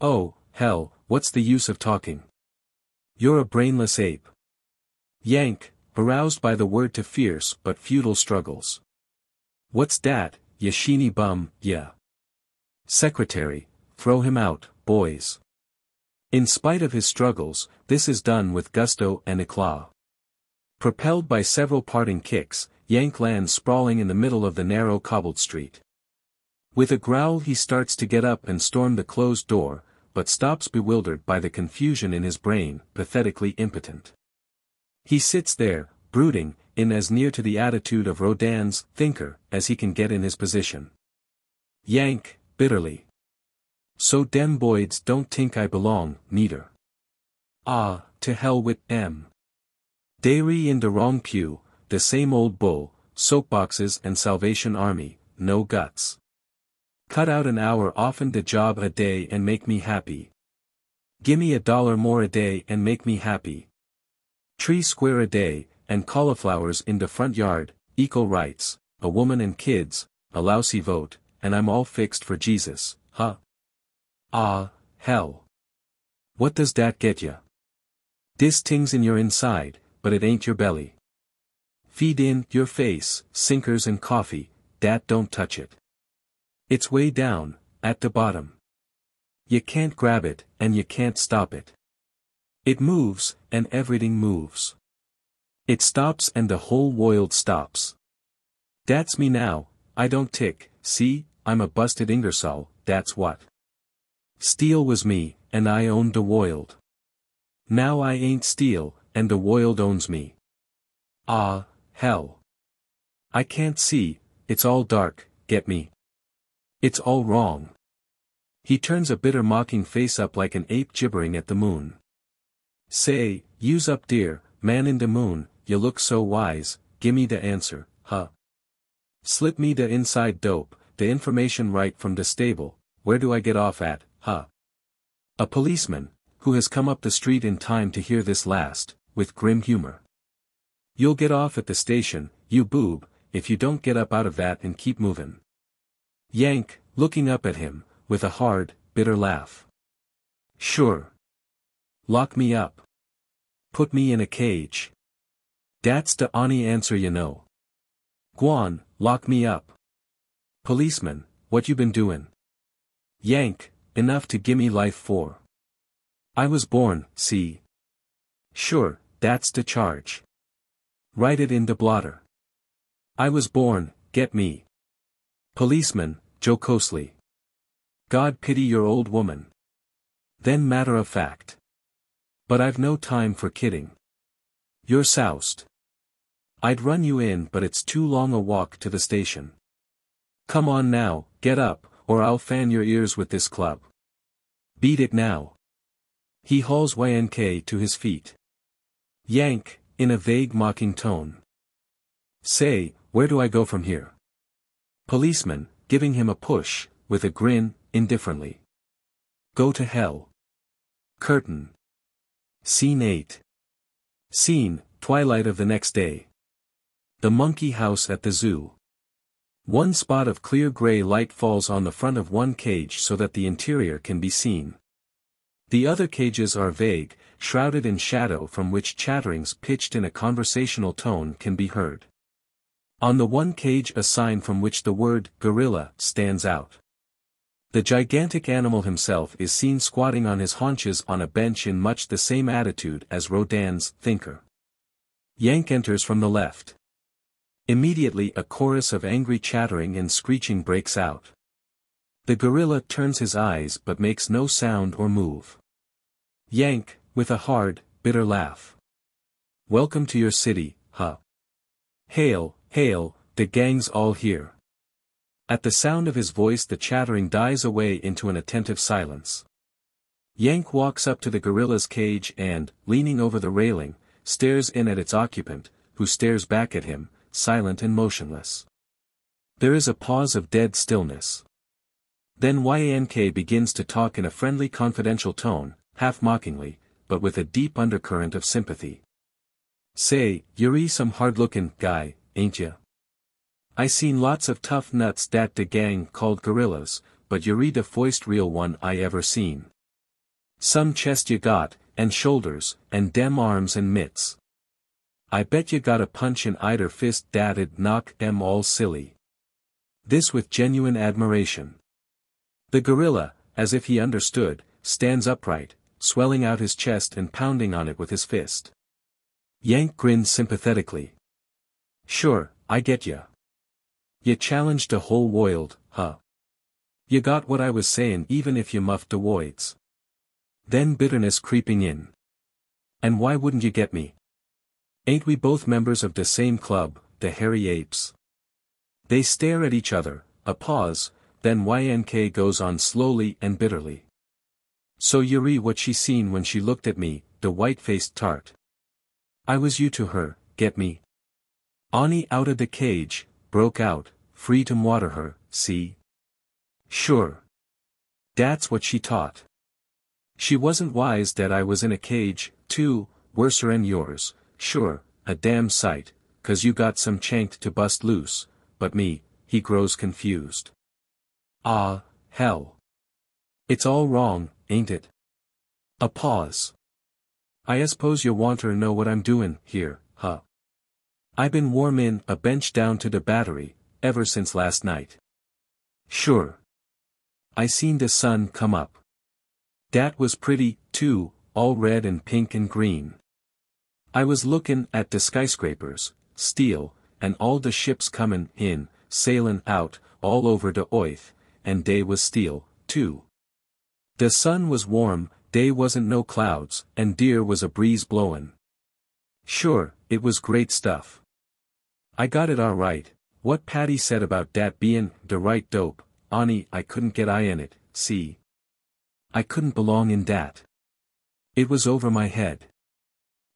Oh, hell, what's the use of talking? You're a brainless ape. Yank, aroused by the word to fierce but futile struggles. What's dat, Yashini bum, yeah. Secretary, throw him out, boys. In spite of his struggles, this is done with gusto and eclat. Propelled by several parting kicks, Yank lands sprawling in the middle of the narrow cobbled street. With a growl he starts to get up and storm the closed door, but stops bewildered by the confusion in his brain, pathetically impotent. He sits there, brooding, in as near to the attitude of Rodin's thinker as he can get in his position. Yank, bitterly. So dem boys don't think I belong, neither. Ah, to hell with em. Dairy in the wrong pew, the same old bull, soapboxes and Salvation Army, no guts. Cut out an hour often the job a day and make me happy. Gimme a dollar more a day and make me happy. Tree square a day, and cauliflowers in the front yard, equal rights, a woman and kids, a lousy vote, and I'm all fixed for Jesus, huh? Ah, hell. What does dat get ya? Dis tings in your inside, but it ain't your belly. Feed in your face, sinkers and coffee, dat don't touch it. It's way down, at the bottom. You can't grab it, and you can't stop it. It moves, and everything moves. It stops and the whole world stops. That's me now, I don't tick, see, I'm a busted Ingersoll, that's what. Steel was me, and I owned the world. Now I ain't steel, and the world owns me. Ah, hell. I can't see, it's all dark, get me. It's all wrong. He turns a bitter mocking face up like an ape gibbering at the moon. Say, use up dear, man in the moon, you look so wise, gimme the answer, huh? Slip me the inside dope, the information right from the stable, where do I get off at, huh? A policeman, who has come up the street in time to hear this last, with grim humor. You'll get off at the station, you boob, if you don't get up out of that and keep moving. Yank, looking up at him, with a hard, bitter laugh. Sure. Lock me up. Put me in a cage. Dat's the only answer you know. Guan, lock me up. Policeman, what you been doin'? Yank, enough to gimme life for. I was born, see. Sure, that's the charge. Write it in the blotter. I was born, get me. Policeman, jocosely. God pity your old woman. Then matter of fact. But I've no time for kidding. You're soused. I'd run you in but it's too long a walk to the station. Come on now, get up, or I'll fan your ears with this club. Beat it now. He hauls Yank to his feet. Yank, in a vague mocking tone. Say, where do I go from here? Policeman, giving him a push, with a grin, indifferently. Go to hell. Curtain. Scene 8. Scene, twilight of the next day. The monkey house at the zoo. One spot of clear gray light falls on the front of one cage so that the interior can be seen. The other cages are vague, shrouded in shadow from which chatterings pitched in a conversational tone can be heard. On the one cage a sign from which the word gorilla stands out. The gigantic animal himself is seen squatting on his haunches on a bench in much the same attitude as Rodin's Thinker. Yank enters from the left. Immediately a chorus of angry chattering and screeching breaks out. The gorilla turns his eyes but makes no sound or move. Yank, with a hard, bitter laugh. Welcome to your city, huh? Hail, hail, the gang's all here. At the sound of his voice the chattering dies away into an attentive silence. Yank walks up to the gorilla's cage and, leaning over the railing, stares in at its occupant, who stares back at him, silent and motionless. There is a pause of dead stillness. Then Yank begins to talk in a friendly confidential tone, half mockingly, but with a deep undercurrent of sympathy. Say, you're some hard-looking guy, ain't ya? I seen lots of tough nuts dat de gang called gorillas, but you're the foist real one I ever seen. Some chest you got, and shoulders, and dem arms and mitts. I bet you got a punch in either fist dat'd knock dem all silly. This with genuine admiration. The gorilla, as if he understood, stands upright, swelling out his chest and pounding on it with his fist. Yank grins sympathetically. Sure, I get ya. You challenged a whole world, huh? You got what I was sayin' even if you muffed the voids. Then bitterness creeping in. And why wouldn't you get me? Ain't we both members of the same club, the Hairy Apes? They stare at each other, a pause, then Yank goes on slowly and bitterly. So Yuri what she seen when she looked at me, the white-faced tart. I was you to her, get me? Ani out of the cage, broke out, free to water her, see? Sure. That's what she taught. She wasn't wise that I was in a cage, too, worser'n yours, sure, a damn sight, cause you got some chanked to bust loose, but me, he grows confused. Ah, hell. It's all wrong, ain't it? A pause. I suppose you wanter know what I'm doin' here, huh? I been warm in a bench down to the battery, ever since last night. Sure. I seen the sun come up. Dat was pretty, too, all red and pink and green. I was lookin' at the skyscrapers, steel, and all the ships comin' in, sailin' out, all over the oith, and day was steel, too. The sun was warm, day wasn't no clouds, and dear was a breeze blowin'. Sure, it was great stuff. I got it alright, what Paddy said about dat bein' the right dope, Ani I couldn't get I in it, see. I couldn't belong in dat. It was over my head.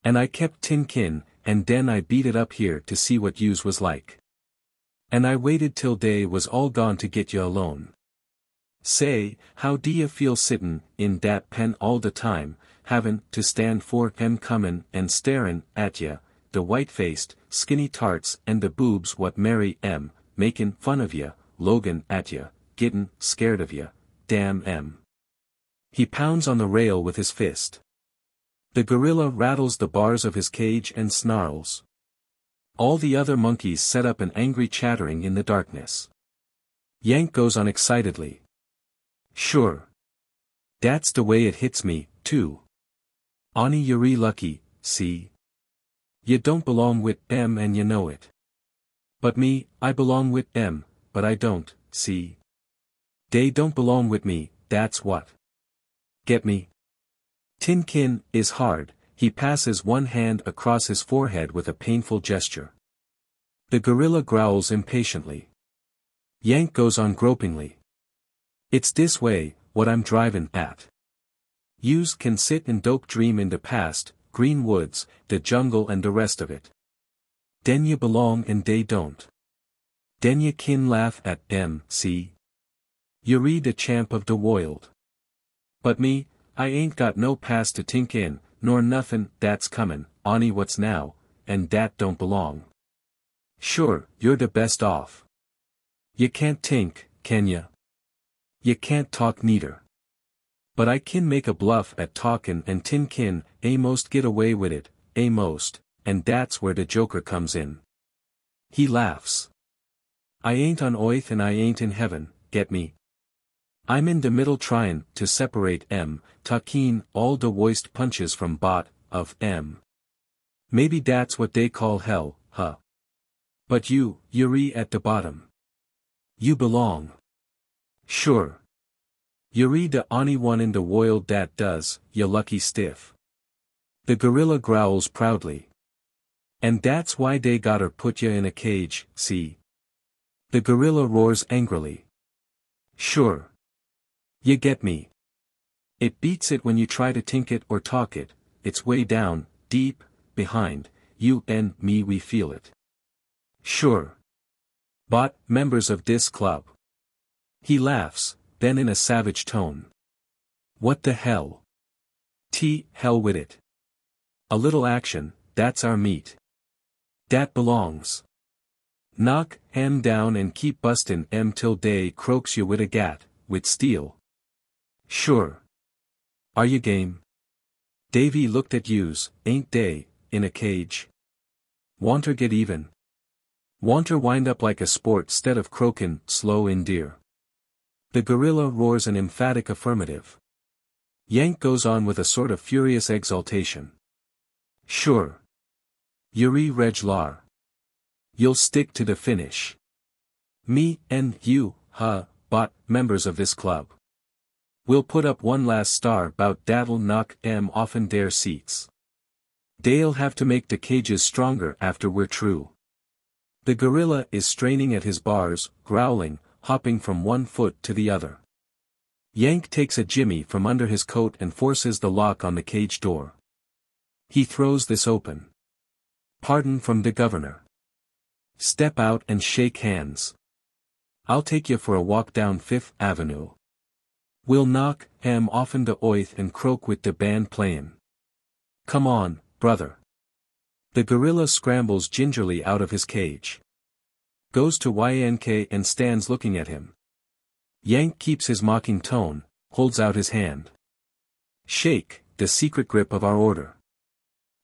And I kept tin kin, and den I beat it up here to see what yous was like. And I waited till day was all gone to get you alone. Say, how do you feel sittin' in dat pen all the time, havin' to stand for em comin' and starin' at ya, the white-faced, skinny tarts and the boobs what Mary M, makin' fun of ya, Logan at ya, gettin' scared of ya, damn em. He pounds on the rail with his fist. The gorilla rattles the bars of his cage and snarls. All the other monkeys set up an angry chattering in the darkness. Yank goes on excitedly. Sure. That's the way it hits me, too. Ani Yuri lucky, see? You don't belong with M and you know it. But me, I belong with M, but I don't, see? They don't belong with me, that's what. Get me? Tinkin is hard, he passes one hand across his forehead with a painful gesture. The gorilla growls impatiently. Yank goes on gropingly. It's this way, what I'm driving at. Yous can sit and dope dream in the past, green woods, the jungle and the rest of it. Den you belong and they don't. Den you kin laugh at them, see? You read the champ of the world. But me, I ain't got no past to tink in, nor nothin' that's comin', Ani what's now, and dat don't belong. Sure, you're the best off. You can't tink, can ya? You can't talk neither. But I kin make a bluff at talkin' and tin kin, a most get away with it, a most, and that's where the joker comes in. He laughs. I ain't on oith and I ain't in heaven, get me? I'm in the middle tryin' to separate M, takin all the worst punches from bot, of M. Maybe that's what they call hell, huh? But you, Yuri at the bottom. You belong. Sure. Yuri the only one in the world that does, you lucky stiff. The gorilla growls proudly. And that's why they gotta put ya in a cage, see? The gorilla roars angrily. Sure. You get me. It beats it when you try to tink it or talk it, it's way down, deep, behind, you and me we feel it. Sure. But, members of this club. He laughs, then in a savage tone. What the hell? T, hell with it. A little action, that's our meat. Dat belongs. Knock M down and keep bustin' M till day croaks you with a gat, with steel. Sure. Are you game? Davy looked at yous, ain't they, in a cage? Wanter get even. Wanter wind up like a sport stead of croakin', slow in deer. The gorilla roars an emphatic affirmative. Yank goes on with a sort of furious exultation. Sure. Yuri Reglar. You'll stick to the finish. Me, and you, huh, but, members of this club. We'll put up one last star bout dat'll knock em offen their seats. They'll have to make the cages stronger after we're true. The gorilla is straining at his bars, growling, hopping from one foot to the other. Yank takes a jimmy from under his coat and forces the lock on the cage door. He throws this open. Pardon from the governor. Step out and shake hands. I'll take you for a walk down Fifth Avenue. We'll knock ham offen the oith and croak with the band playin'. Come on, brother. The gorilla scrambles gingerly out of his cage goes to Yank and stands looking at him. Yank keeps his mocking tone, holds out his hand. Shake, the secret grip of our order.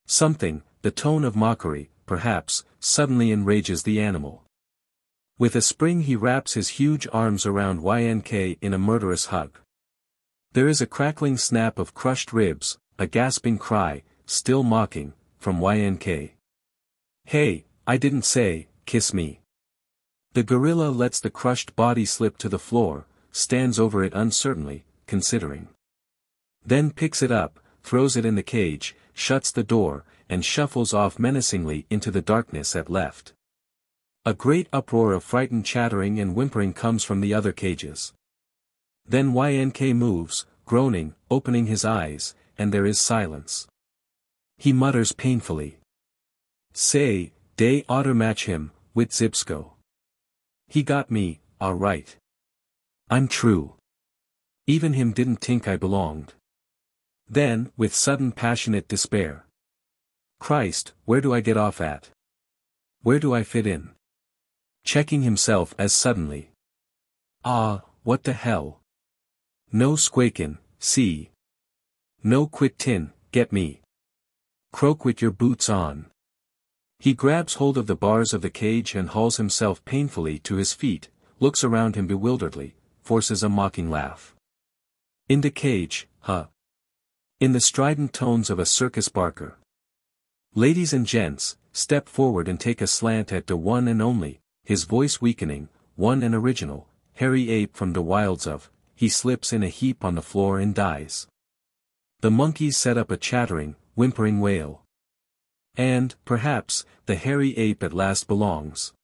Something, the tone of mockery, perhaps, suddenly enrages the animal. With a spring he wraps his huge arms around Yank in a murderous hug. There is a crackling snap of crushed ribs, a gasping cry, still mocking, from Yank. Hey, I didn't say, kiss me. The gorilla lets the crushed body slip to the floor, stands over it uncertainly, considering. Then picks it up, throws it in the cage, shuts the door, and shuffles off menacingly into the darkness at left. A great uproar of frightened chattering and whimpering comes from the other cages. Then Yank moves, groaning, opening his eyes, and there is silence. He mutters painfully. Say, day oughter match him, with Zybszko. He got me, alright. I'm true. Even him didn't think I belonged. Then, with sudden passionate despair. Christ, where do I get off at? Where do I fit in? checking himself as suddenly. Ah, what the hell? No squakin', see. No quit tin, get me. Croak with your boots on. He grabs hold of the bars of the cage and hauls himself painfully to his feet, looks around him bewilderedly, forces a mocking laugh. In the cage, huh? In the strident tones of a circus barker. Ladies and gents, step forward and take a slant at the one and only, his voice weakening, one and original, hairy ape from the wilds of, he slips in a heap on the floor and dies. The monkeys set up a chattering, whimpering wail. And, perhaps, the hairy ape at last belongs.